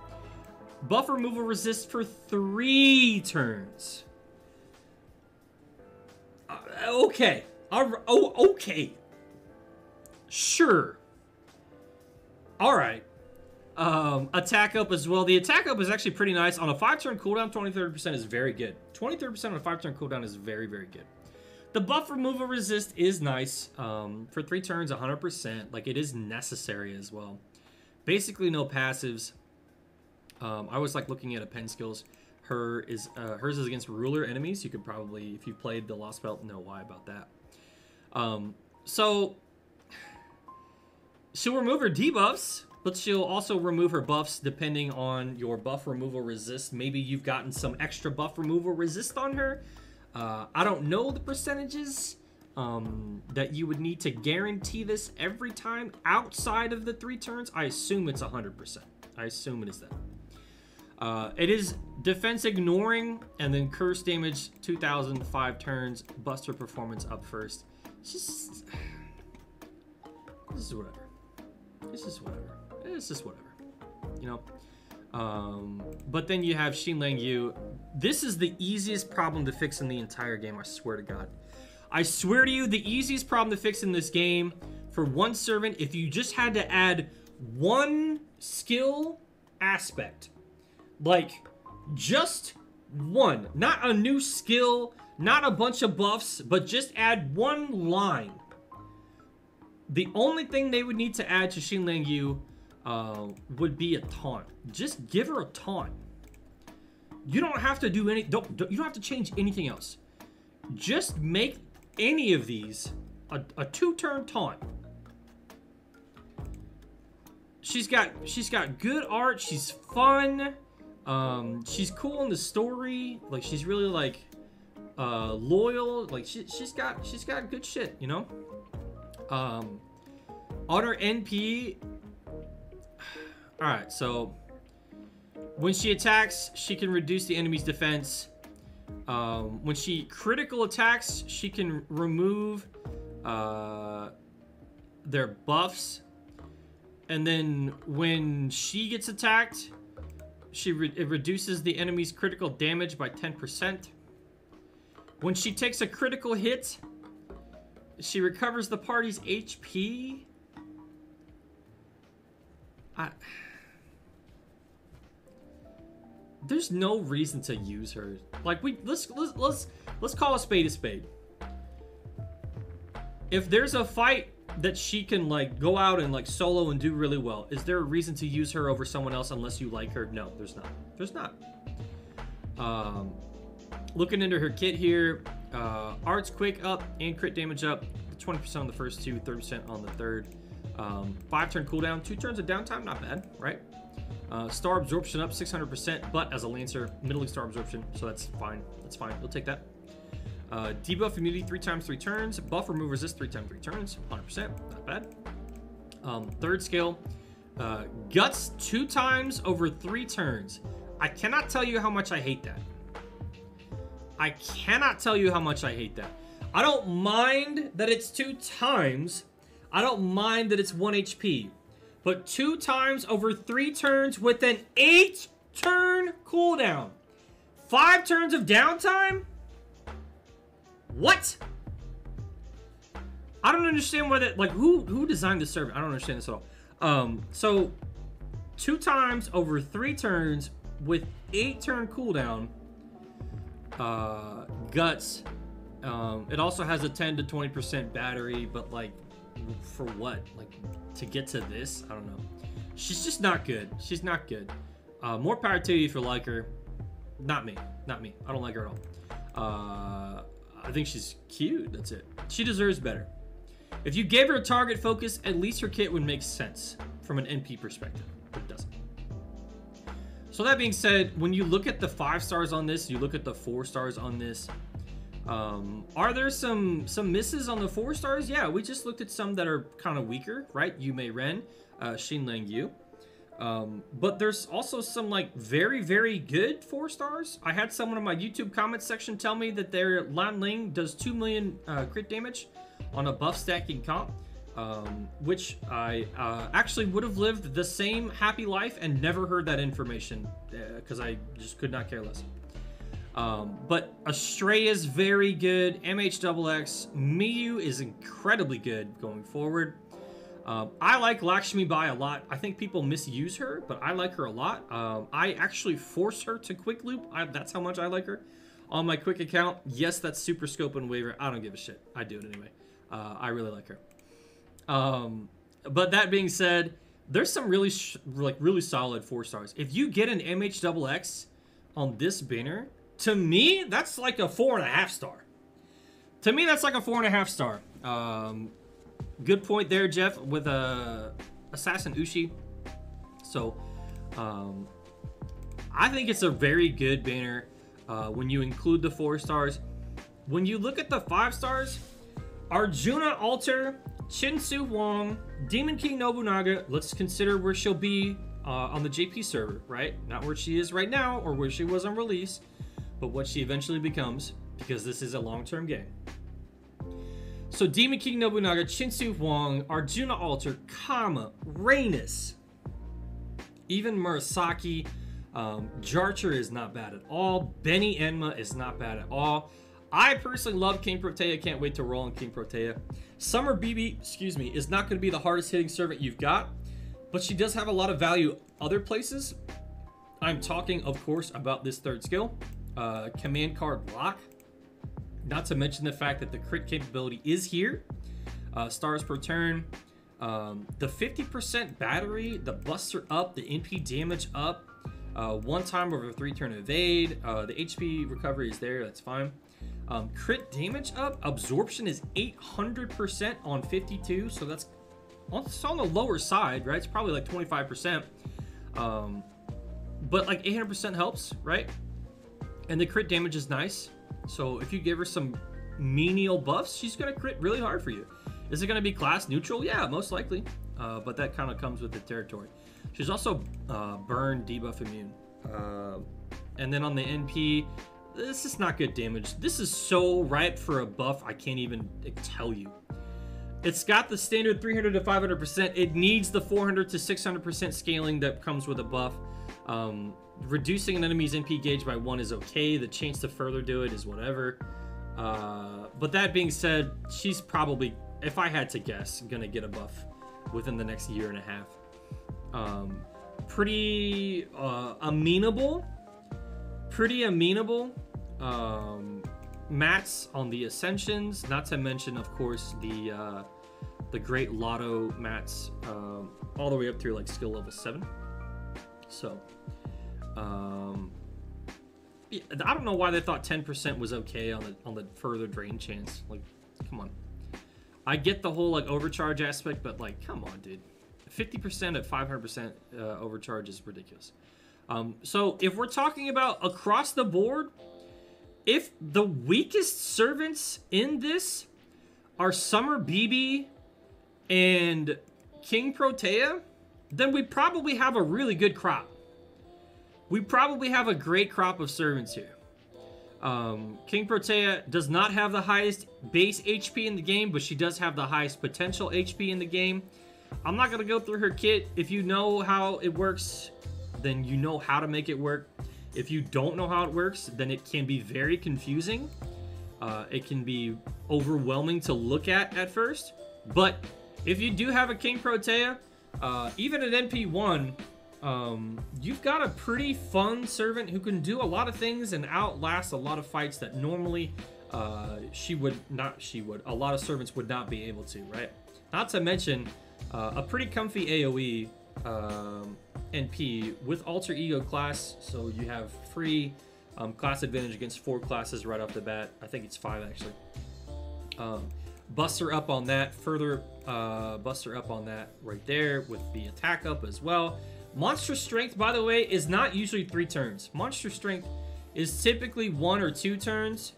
Buff removal resist for three turns. Uh, okay. oh, okay. Sure. All right. Um, attack up as well. The attack up is actually pretty nice. On a 5-turn cooldown, 23% is very good. 23% on a 5-turn cooldown is very, very good. The buff removal resist is nice. Um, for 3 turns, 100%. Like, it is necessary as well. Basically, no passives. Um, I was like looking at append skills. Her is uh, hers is against ruler enemies. You could probably, if you played the Lost Belt, know why about that. Um, so she'll remove her debuffs, but she'll also remove her buffs depending on your buff removal resist. Maybe you've gotten some extra buff removal resist on her. Uh, I don't know the percentages um, that you would need to guarantee this every time outside of the three turns. I assume it's 100%. I assume it is that. Uh, it is defense ignoring and then curse damage 2005 turns, buster performance up first. It's just. This is whatever. This is whatever. It's just whatever. You know? Um, but then you have Qin Liangyu. This is the easiest problem to fix in the entire game, I swear to God. I swear to you, the easiest problem to fix in this game for one servant, if you just had to add one skill aspect like, just one. Not a new skill, not a bunch of buffs, but just add one line. The only thing they would need to add to Qin Liangyu uh, would be a taunt. Just give her a taunt. You don't have to do any. Don't, don't you don't have to change anything else. Just make any of these a, a two-turn taunt. She's got she's got good art. She's fun. Um, she's cool in the story. Like she's really like uh, loyal. Like she, she's got she's got good shit, you know. Um, on her NP. All right, so when she attacks, she can reduce the enemy's defense. Um, when she critical attacks, she can remove uh, their buffs. And then when she gets attacked, she re it reduces the enemy's critical damage by 10%. When she takes a critical hit, She recovers the party's HP. I... There's no reason to use her. Like we let's let's let's let's call a spade a spade. If there's a fight that she can like go out and like solo and do really well, is there a reason to use her over someone else unless you like her? No, there's not. There's not. Um, looking into her kit here, uh, arts quick up and crit damage up, 20% on the first two, 30% on the third. Um, five turn cooldown, two turns of downtime, not bad, right? Uh, star absorption up 600%, but as a Lancer, middling star absorption, so that's fine. That's fine. You'll take that. Uh, debuff immunity three times three turns. Buff remove resist three times three turns. 100%. Not bad. Um, third skill. Uh, guts two times over three turns. I cannot tell you how much I hate that. I cannot tell you how much I hate that. I don't mind that it's two times. I don't mind that it's one HP. But two times over three turns with an eight turn cooldown. Five turns of downtime? What? I don't understand why that like who who designed this server? I don't understand this at all. Um so two times over three turns with eight turn cooldown. Uh guts. Um it also has a 10 to 20% battery, but like for what? Like to get to this? I don't know. She's just not good. She's not good. Uh, more power to you if you like her. Not me. Not me. I don't like her at all. Uh, I think she's cute. That's it. She deserves better. If you gave her a target focus, at least her kit would make sense from an NP perspective, but it doesn't. So that being said, when you look at the five stars on this, you look at the four stars on this. Um, are there some some misses on the four stars? Yeah, we just looked at some that are kind of weaker, right? Yu Mei Ren, uh, Qin Liangyu. Um, but there's also some like very, very good four stars. I had someone in my YouTube comments section tell me that their Lan Ling does 2 million uh, crit damage on a buff stacking comp, um, which I uh, actually would have lived the same happy life and never heard that information because uh, I just could not care less. Um, but Astraea is very good. MHXX, Miyu is incredibly good going forward. Um, I like Lakshmi Bai a lot. I think people misuse her, but I like her a lot. Um, I actually force her to quick loop. I, that's how much I like her. On my quick account, yes, that's super scope and waiver. I don't give a shit. I do it anyway. Uh, I really like her. Um, but that being said, there's some really like really solid four stars. If you get an MHXX on this banner, to me, that's like a four and a half star. To me, that's like a four and a half star. Um, good point there, Jeff, with uh, Assassin Ushi. So, um, I think it's a very good banner uh, when you include the four stars. When you look at the five stars, Arjuna Alter, Qin Shi Huang, Demon King Nobunaga, let's consider where she'll be uh, on the JP server, right? Not where she is right now or where she was on release, but what she eventually becomes, because this is a long term game. So Demon King Nobunaga, Qin Shi Huang, Arjuna Alter, Kama, Reines, even Murasaki, um, Jarcher is not bad at all. Beni-Enma is not bad at all. I personally love King Protea. Can't wait to roll on King Protea. Summer BB, excuse me, is not going to be the hardest hitting servant you've got, but she does have a lot of value other places. I'm talking, of course, about this third skill, uh, Command Card Lock. Not to mention the fact that the crit capability is here. Uh, stars per turn. Um, the 50% battery, the buster up, the NP damage up. Uh, one time over three turn evade. Uh, the HP recovery is there. That's fine. Um, crit damage up. Absorption is 800% on 52. So that's on, it's on the lower side, right? It's probably like 25%. Um, but like 800% helps, right? And the crit damage is nice. So if you give her some menial buffs, she's going to crit really hard for you. Is it going to be class neutral? Yeah, most likely. Uh, but that kind of comes with the territory. She's also uh, burn, debuff, immune. Uh, and then on the NP, this is not good damage. This is so ripe for a buff, I can't even tell you. It's got the standard 300 to 500%. It needs the 400 to 600% scaling that comes with a buff. Um, reducing an enemy's NP gauge by one is okay. The chance to further do it is whatever. Uh, but that being said, she's probably, if I had to guess, gonna get a buff within the next year and a half. Um, pretty uh, amenable, pretty amenable. Um, mats on the ascensions, not to mention, of course, the uh, the great lotto mats um, all the way up through like skill level seven. So, um, I don't know why they thought 10% was okay on the on the further drain chance. Like, come on. I get the whole like overcharge aspect, but like, come on, dude. 50% at 500% uh, overcharge is ridiculous. Um, so if we're talking about across the board, if the weakest servants in this are Summer BB and King Protea, then we probably have a really good crop. We probably have a great crop of servants here. Um, King Protea does not have the highest base HP in the game, but she does have the highest potential HP in the game. I'm not going to go through her kit. If you know how it works, then you know how to make it work. If you don't know how it works, then it can be very confusing. Uh, it can be overwhelming to look at at first. But if you do have a King Protea, uh, even an NP1, um, you've got a pretty fun servant who can do a lot of things and outlast a lot of fights that normally uh, she would not, she would, a lot of servants would not be able to, right? Not to mention uh, a pretty comfy AoE um, NP with Alter Ego class, so you have free um, class advantage against four classes right off the bat. I think it's five actually. Um, Buster up on that, further uh, Buster up on that right there with the attack up as well. Monster Strength, by the way, is not usually three turns. Monster Strength is typically one or two turns.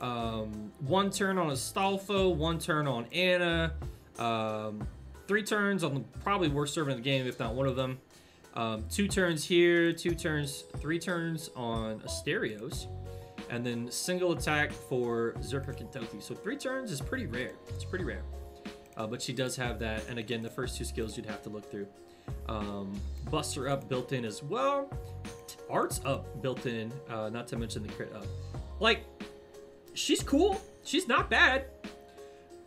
Um, one turn on Astolfo, one turn on Anna, um, three turns on the probably worst servant in the game, if not one of them. Um, two turns here, two turns, three turns on Asterios and then single attack for Zerker Kintoki. So three turns is pretty rare. It's pretty rare. Uh, but she does have that, and again, the first two skills you'd have to look through. Um, Buster up built in as well. Arts up built in, uh, not to mention the crit up. Like, she's cool. She's not bad.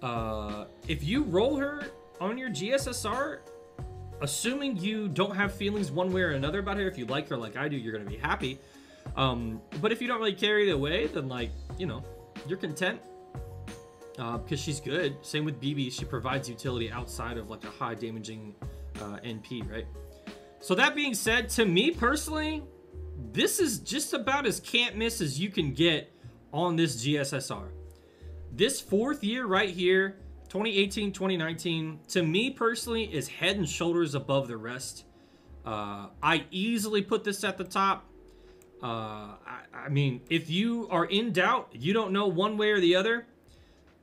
Uh, if you roll her on your GSSR, assuming you don't have feelings one way or another about her, if you like her like I do, you're going to be happy. Um, but if you don't really carry the way, then like, you know, you're content. Uh, because she's good. Same with BB, she provides utility outside of like a high damaging uh, NP, right? So that being said, to me personally, this is just about as can't miss as you can get on this GSSR. This fourth year right here, 2018, 2019, to me personally is head and shoulders above the rest. Uh, I easily put this at the top. Uh, I, I mean, if you are in doubt, you don't know one way or the other,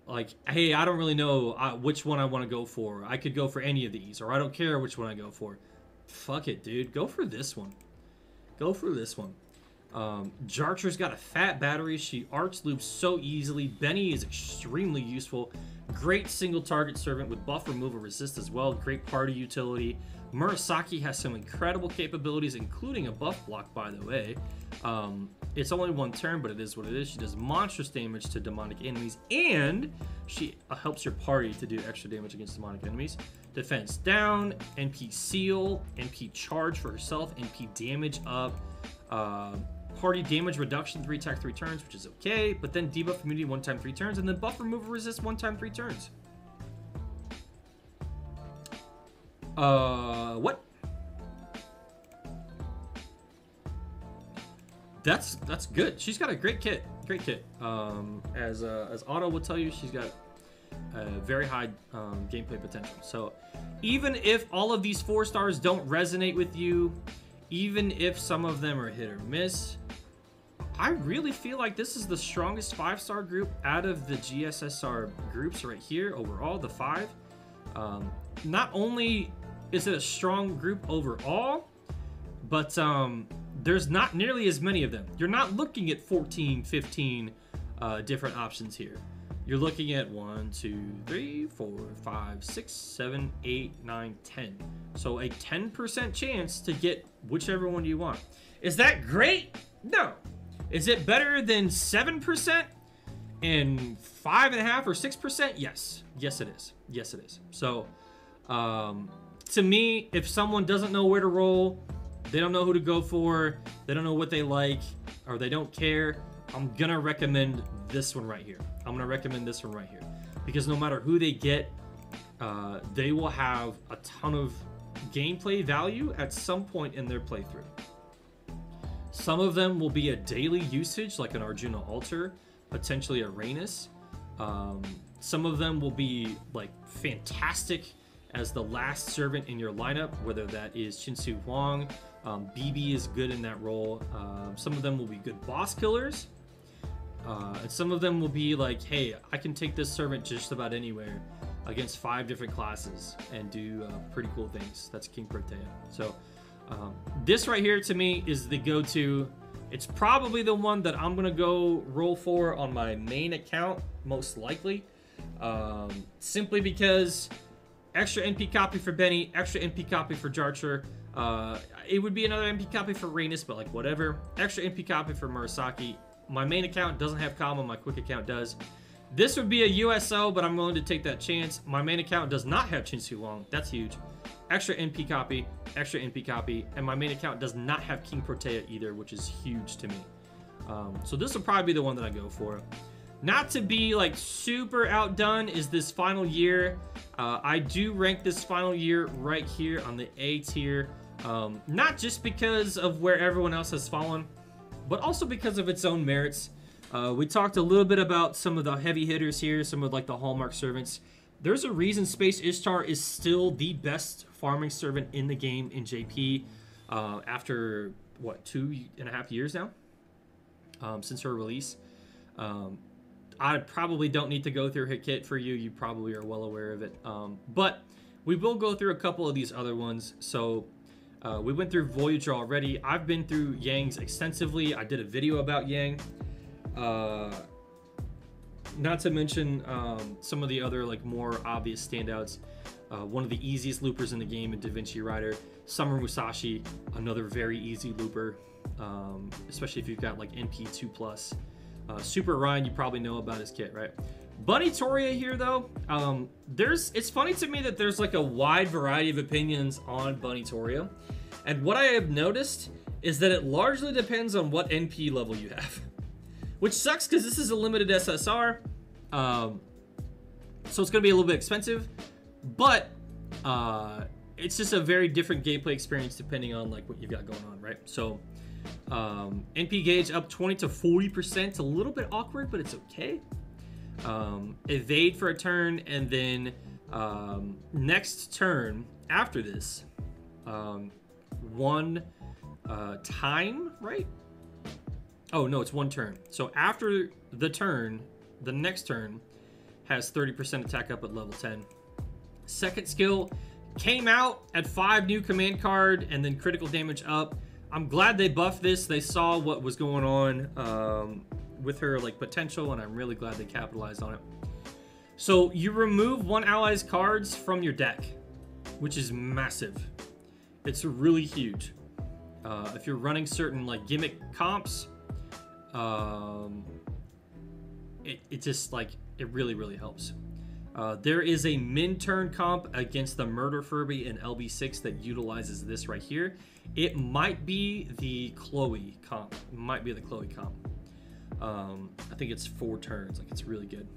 like, hey, I don't really know uh, which one I want to go for. I could go for any of these, or I don't care which one I go for. Fuck it, dude. Go for this one. Go for this one. Um, Jartra's got a fat battery. She arcs loops so easily. Benny is extremely useful. Great single target servant with buff removal resist as well. Great party utility. Murasaki has some incredible capabilities, including a buff block, by the way. Um, it's only one turn, but it is what it is. She does monstrous damage to demonic enemies, and she uh, helps your party to do extra damage against demonic enemies. Defense down, NP seal, NP charge for herself, NP damage up, uh, party damage reduction, three attack, three turns, which is okay, but then debuff immunity one time, three turns, and then buff removal resist one time, three turns. Uh, what? That's that's good. She's got a great kit, great kit. Um, as uh, as Otto will tell you, she's got a very high um, gameplay potential. So even if all of these four stars don't resonate with you, even if some of them are hit or miss, I really feel like this is the strongest five star group out of the GSSR groups right here overall, the five. Um, not only is it a strong group overall, but um, there's not nearly as many of them. You're not looking at 14, 15 uh, different options here. You're looking at 1, 2, 3, 4, 5, 6, 7, 8, 9, 10. So a 10% chance to get whichever one you want. Is that great? No. Is it better than 7%? And five and a half or six percent? Yes, yes it is. Yes it is. So, um, to me, if someone doesn't know where to roll, they don't know who to go for, they don't know what they like, or they don't care, I'm gonna recommend this one right here. I'm gonna recommend this one right here because no matter who they get, uh, they will have a ton of gameplay value at some point in their playthrough. Some of them will be a daily usage, like an Arjuna Altar, potentially a Reines. Um, some of them will be like fantastic as the last servant in your lineup, whether that is Qin Shi Huang. Um, BB is good in that role. Um, some of them will be good boss killers. Uh, and some of them will be like, hey, I can take this servant just about anywhere against five different classes and do uh, pretty cool things. That's King Protea. So um, this right here to me is the go-to. It's probably the one that I'm gonna go roll for on my main account, most likely. Um, simply because extra NP copy for Beni, extra NP copy for Jarcher. Uh, it would be another NP copy for Reines, but like whatever. Extra NP copy for Murasaki. My main account doesn't have Kama, my quick account does. This would be a USO, but I'm willing to take that chance. My main account does not have Qin Shi Huang. That's huge. Extra NP copy, extra NP copy, and my main account does not have King Protea either, which is huge to me. Um, so this will probably be the one that I go for. Not to be like super outdone is this final year. Uh, I do rank this final year right here on the A tier. Um, not just because of where everyone else has fallen, but also because of its own merits. Uh, we talked a little bit about some of the heavy hitters here, some of like the hallmark servants. There's a reason Space Ishtar is still the best farming servant in the game in JP uh, after what two and a half years now um, since her release. Um, I probably don't need to go through her for you. You probably are well aware of it. Um, but we will go through a couple of these other ones. So uh, we went through Voyager already. I've been through Yang's extensively. I did a video about Yang. Uh, not to mention um, some of the other like more obvious standouts. Uh, one of the easiest loopers in the game in Da Vinci Rider, Summer Musashi, another very easy looper, um, especially if you've got like NP2 plus. Uh, Super Orion, you probably know about his kit, right? Bunny Toria here though, um, there's it's funny to me that there's like a wide variety of opinions on Bunny Toria, and what I have noticed is that it largely depends on what NP level you have which sucks because this is a limited SSR. Um, so it's going to be a little bit expensive, but uh, it's just a very different gameplay experience depending on like what you've got going on, right? So um, NP gauge up 20 to 40%, It's a little bit awkward, but it's okay. Um, evade for a turn, and then um, next turn after this, um, one uh, time, right? Oh, no, it's one turn. So after the turn, the next turn has 30% attack up at level 10. Second skill came out at 5 new command card and then critical damage up. I'm glad they buffed this. They saw what was going on um, with her like potential and I'm really glad they capitalized on it. So you remove one ally's cards from your deck, which is massive. It's really huge. Uh, if you're running certain like gimmick comps, um, it, it just like it really really helps uh, there is a min turn comp against the murder furby in lb6 that utilizes this right here it might be the chloe comp it might be the chloe comp um, i think it's four turns like it's really good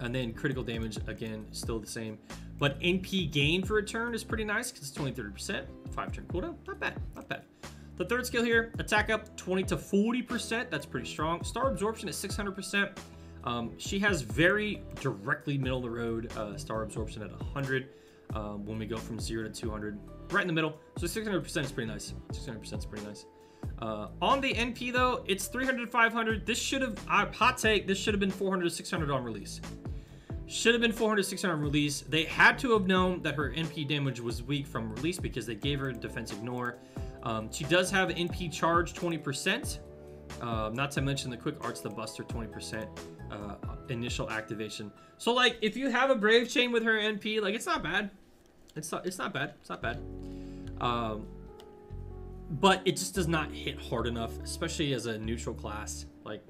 and then critical damage again still the same but np gain for a turn is pretty nice because it's 20 30 percent five turn cooldown not bad not bad the third skill here, attack up 20 to 40%. That's pretty strong. Star absorption at 600%. Um, she has very directly middle of the road uh, star absorption at 100 um, when we go from 0 to 200. Right in the middle. So 600% is pretty nice. 600% is pretty nice. Uh, on the NP though, it's 300 500. This should have, uh, hot take, this should have been 400 600 on release. Should have been 400 600 on release. They had to have known that her NP damage was weak from release because they gave her defense ignore. Um, she does have NP charge 20%. Uh, not to mention the quick arts the buster 20% uh, initial activation. So like if you have a brave chain with her NP, like it's not bad. It's not it's not bad. It's not bad. Um, but it just does not hit hard enough, especially as a neutral class. Like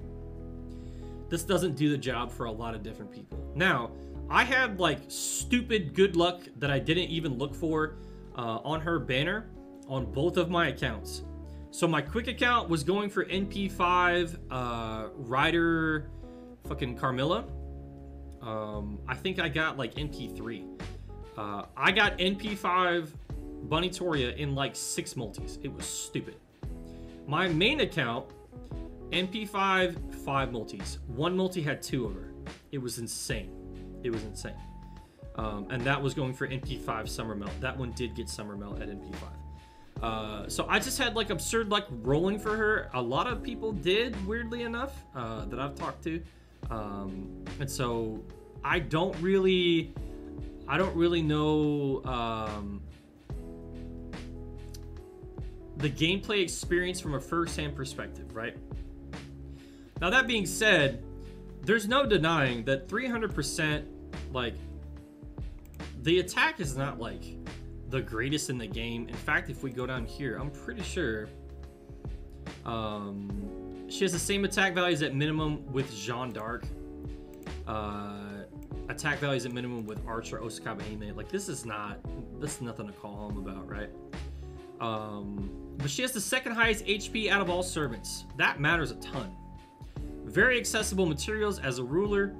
this doesn't do the job for a lot of different people. Now, I had like stupid good luck that I didn't even look for uh, on her banner on both of my accounts. So my quick account was going for NP5 uh, Rider fucking Carmilla. Um, I think I got like NP3. Uh, I got NP5 Bunny Toria in like six multis. It was stupid. My main account, NP5, five multis. One multi had two of her. It was insane. It was insane. Um, and that was going for NP5 Summer Melt. That one did get Summer Melt at NP5. Uh, so I just had like absurd like rolling for her. A lot of people did, weirdly enough, uh, that I've talked to. Um, and so I don't really, I don't really know um, the gameplay experience from a first-hand perspective, right? Now that being said, there's no denying that 300% like the attack is not like the greatest in the game. In fact, if we go down here, I'm pretty sure um, she has the same attack values at minimum with Jeanne d'Arc. Uh, attack values at minimum with Archer, Osakabe Hime. Like this is not, this is nothing to call home about, right? Um, but she has the second highest HP out of all servants. That matters a ton. Very accessible materials as a ruler.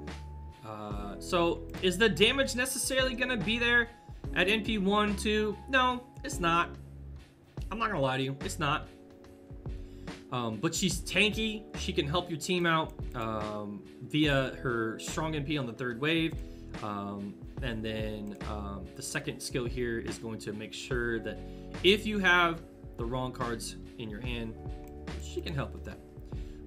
Uh, so is the damage necessarily going to be there at NP1, 2? No, it's not. I'm not to lie to you. It's not. Um, but she's tanky. She can help your team out um, via her strong NP on the third wave. Um, and then um, the second skill here is going to make sure that if you have the wrong cards in your hand, she can help with that.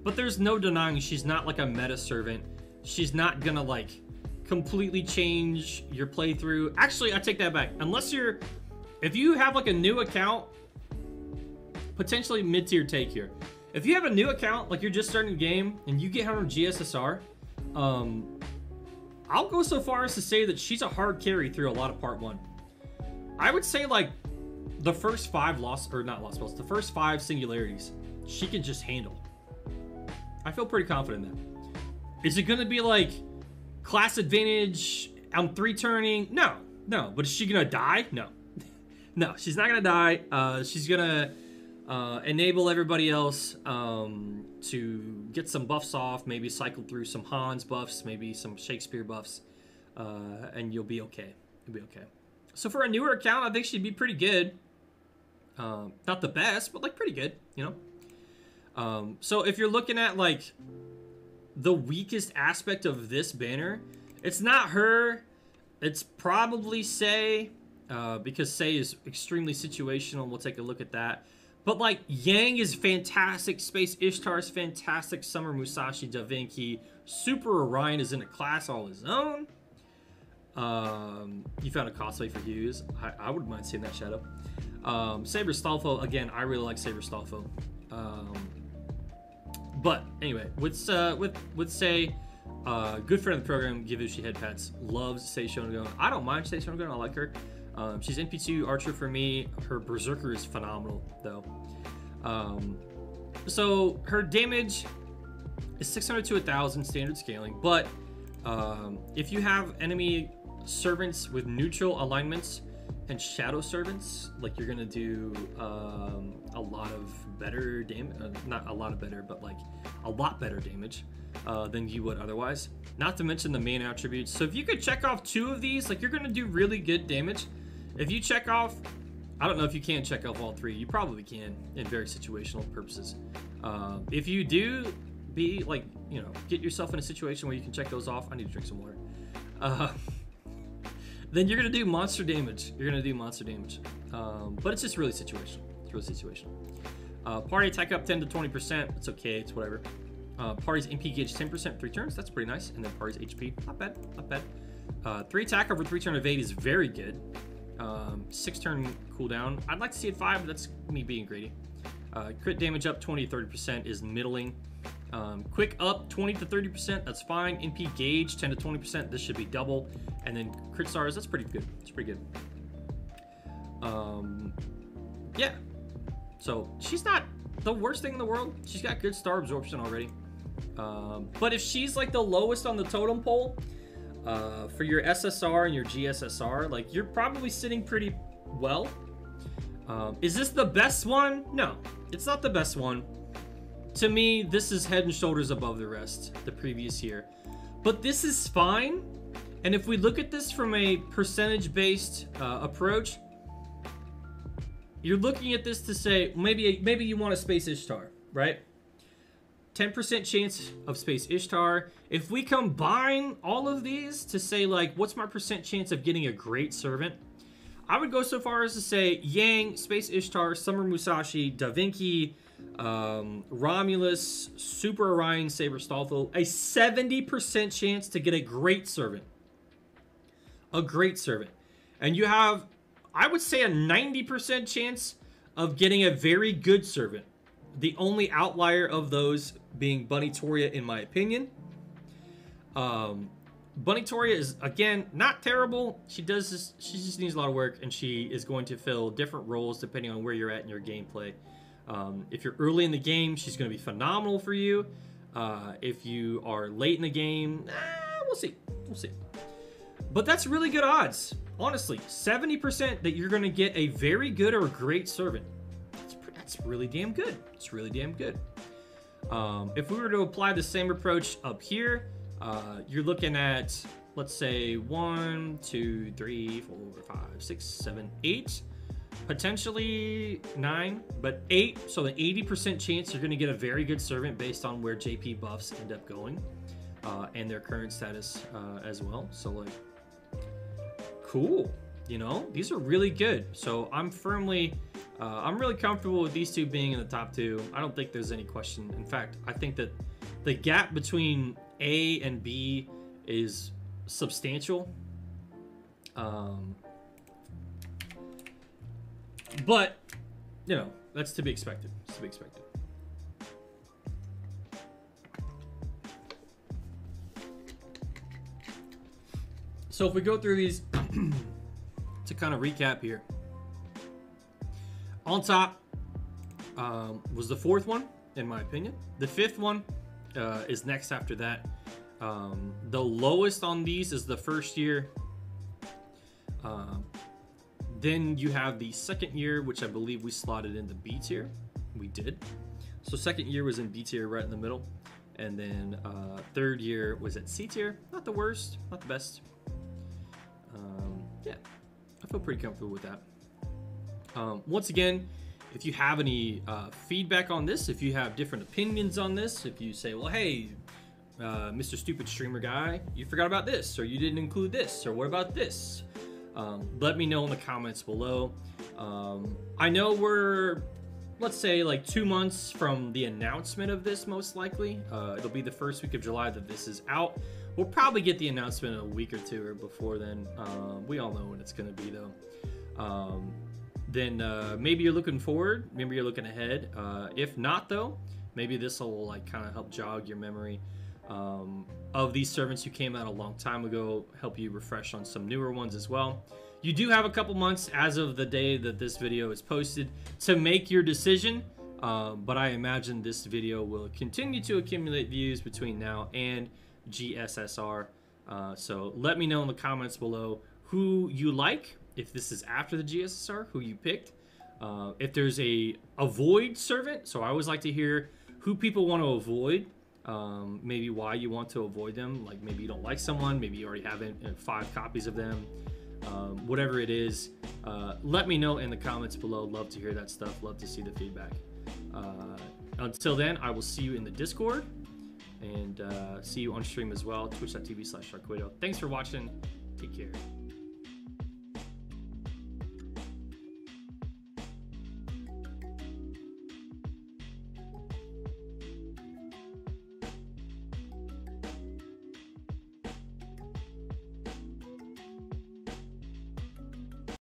But there's no denying she's not like a meta servant. She's not gonna like completely change your playthrough. Actually, I take that back. Unless you're, if you have like a new account, potentially mid-tier take here. If you have a new account, like you're just starting the game and you get her on GSSR, um, I'll go so far as to say that she's a hard carry through a lot of part one. I would say like the first five lost or not lost spells, the first five singularities, she can just handle. I feel pretty confident in that. Is it gonna be like class advantage I'm three turning? No, no. But is she gonna die? No, no. She's not gonna die. Uh, she's gonna uh, enable everybody else um, to get some buffs off. Maybe cycle through some Hans buffs, maybe some Shakespeare buffs, uh, and you'll be okay. You'll be okay. So for a newer account, I think she'd be pretty good. Um, not the best, but like pretty good, you know. Um, so if you're looking at like the weakest aspect of this banner, it's not her. It's probably Sei, uh, because Sei is extremely situational. We'll take a look at that. But like Yang is fantastic, Space Ishtar is fantastic, Summer Musashi, Da Vinci, Super Orion is in a class all his own. Um, you found a cosplay for Hughes. I, I wouldn't mind seeing that shadow. Um, Saber Astolfo, again, I really like Saber Astolfo. Um, but anyway, with uh, with with Sei uh, good friend of the program, Givushi Headpats, loves Sei Shonagon. I don't mind Sei Shonagon, I like her. Um, she's NP2 Archer for me. Her Berserker is phenomenal, though. Um, so her damage is 600 to 1,000 standard scaling, but um, if you have enemy servants with neutral alignments and shadow servants, like you're gonna do um, a lot of better damage, uh, not a lot of better, but like a lot better damage uh, than you would otherwise. Not to mention the main attributes. So if you could check off two of these, like you're gonna do really good damage. If you check off, I don't know if you can check off all three. You probably can in very situational purposes. Uh, if you do, be like, you know, get yourself in a situation where you can check those off. I need to drink some water. Uh, then you're gonna do monster damage. You're gonna do monster damage. Um, but it's just really situational. It's really situational. Uh, party attack up 10 to 20%. It's okay. It's whatever. Uh, party's NP gauge 10% three turns. That's pretty nice. And then party's HP. Not bad. Not bad. Uh, three attack over three turn evade is very good. Um, six turn cooldown. I'd like to see it five, but that's me being greedy. Uh, crit damage up 20 to 30% is middling. Um, quick up 20 to 30%, that's fine. NP gauge 10 to 20%, this should be double. And then crit stars, that's pretty good. It's pretty good. Um, yeah. So she's not the worst thing in the world. She's got good star absorption already. Um, but if she's like the lowest on the totem pole uh, for your SSR and your GSSR, like you're probably sitting pretty well. Um, is this the best one? No, it's not the best one. To me, this is head and shoulders above the rest the previous year. But this is fine. And if we look at this from a percentage based uh, approach, you're looking at this to say maybe maybe you want a Space Ishtar, right? 10% chance of Space Ishtar. If we combine all of these to say like what's my percent chance of getting a great servant? I would go so far as to say Yang, Space Ishtar, Summer Musashi, Da Vinci, um, Romulus, Super Orion, Saber Astolfo, a 70% chance to get a great servant. A great servant. And you have I would say a 90% chance of getting a very good servant. The only outlier of those being Bunny Toria, in my opinion. Um, Bunny Toria is again not terrible. She does this, she just needs a lot of work, and she is going to fill different roles depending on where you're at in your gameplay. Um, if you're early in the game, she's going to be phenomenal for you. Uh, if you are late in the game, eh, we'll see. We'll see. But that's really good odds honestly, 70% that you're going to get a very good or great servant. That's, that's really damn good. It's really damn good. Um, if we were to apply the same approach up here, uh, you're looking at, let's say, one, two, three, four, five, six, seven, eight, potentially nine, but eight. So the 80% chance you're going to get a very good servant based on where JP buffs end up going uh, and their current status uh, as well. So, like, cool. You know, these are really good. So I'm firmly, uh, I'm really comfortable with these two being in the top two. I don't think there's any question. In fact, I think that the gap between A and B is substantial. Um, but, you know, that's to be expected. It's to be expected. So if we go through these to kind of recap here. On top um, was the fourth one, in my opinion. The fifth one uh, is next after that. Um, the lowest on these is the first year. Um, then you have the second year, which I believe we slotted in the B tier. We did. So second year was in B tier, right in the middle, and then uh, third year was at C tier. Not the worst, not the best yeah, I feel pretty comfortable with that. Um, once again, if you have any uh, feedback on this, if you have different opinions on this, if you say, well, hey, uh, Mr. Stupid Streamer Guy, you forgot about this, or you didn't include this, or what about this? Um, let me know in the comments below. Um, I know we're, let's say, like two months from the announcement of this, most likely. Uh, it'll be the first week of July that this is out. We'll probably get the announcement a week or two or before then. Um, we all know when it's going to be, though. Um, then uh, maybe you're looking forward. Maybe you're looking ahead. Uh, if not, though, maybe this will like kind of help jog your memory um, of these servants who came out a long time ago. Help you refresh on some newer ones as well. You do have a couple months as of the day that this video is posted to make your decision. Uh, but I imagine this video will continue to accumulate views between now and GSSR. Uh, so let me know in the comments below who you like, if this is after the GSSR, who you picked. Uh, if there's a avoid servant, so I always like to hear who people want to avoid, um, maybe why you want to avoid them. Like maybe you don't like someone, maybe you already have it, uh, five copies of them, um, whatever it is. Uh, let me know in the comments below. Love to hear that stuff. Love to see the feedback. Uh, until then, I will see you in the Discord and uh, see you on stream as well, twitch.tv slash Thanks for watching. Take care.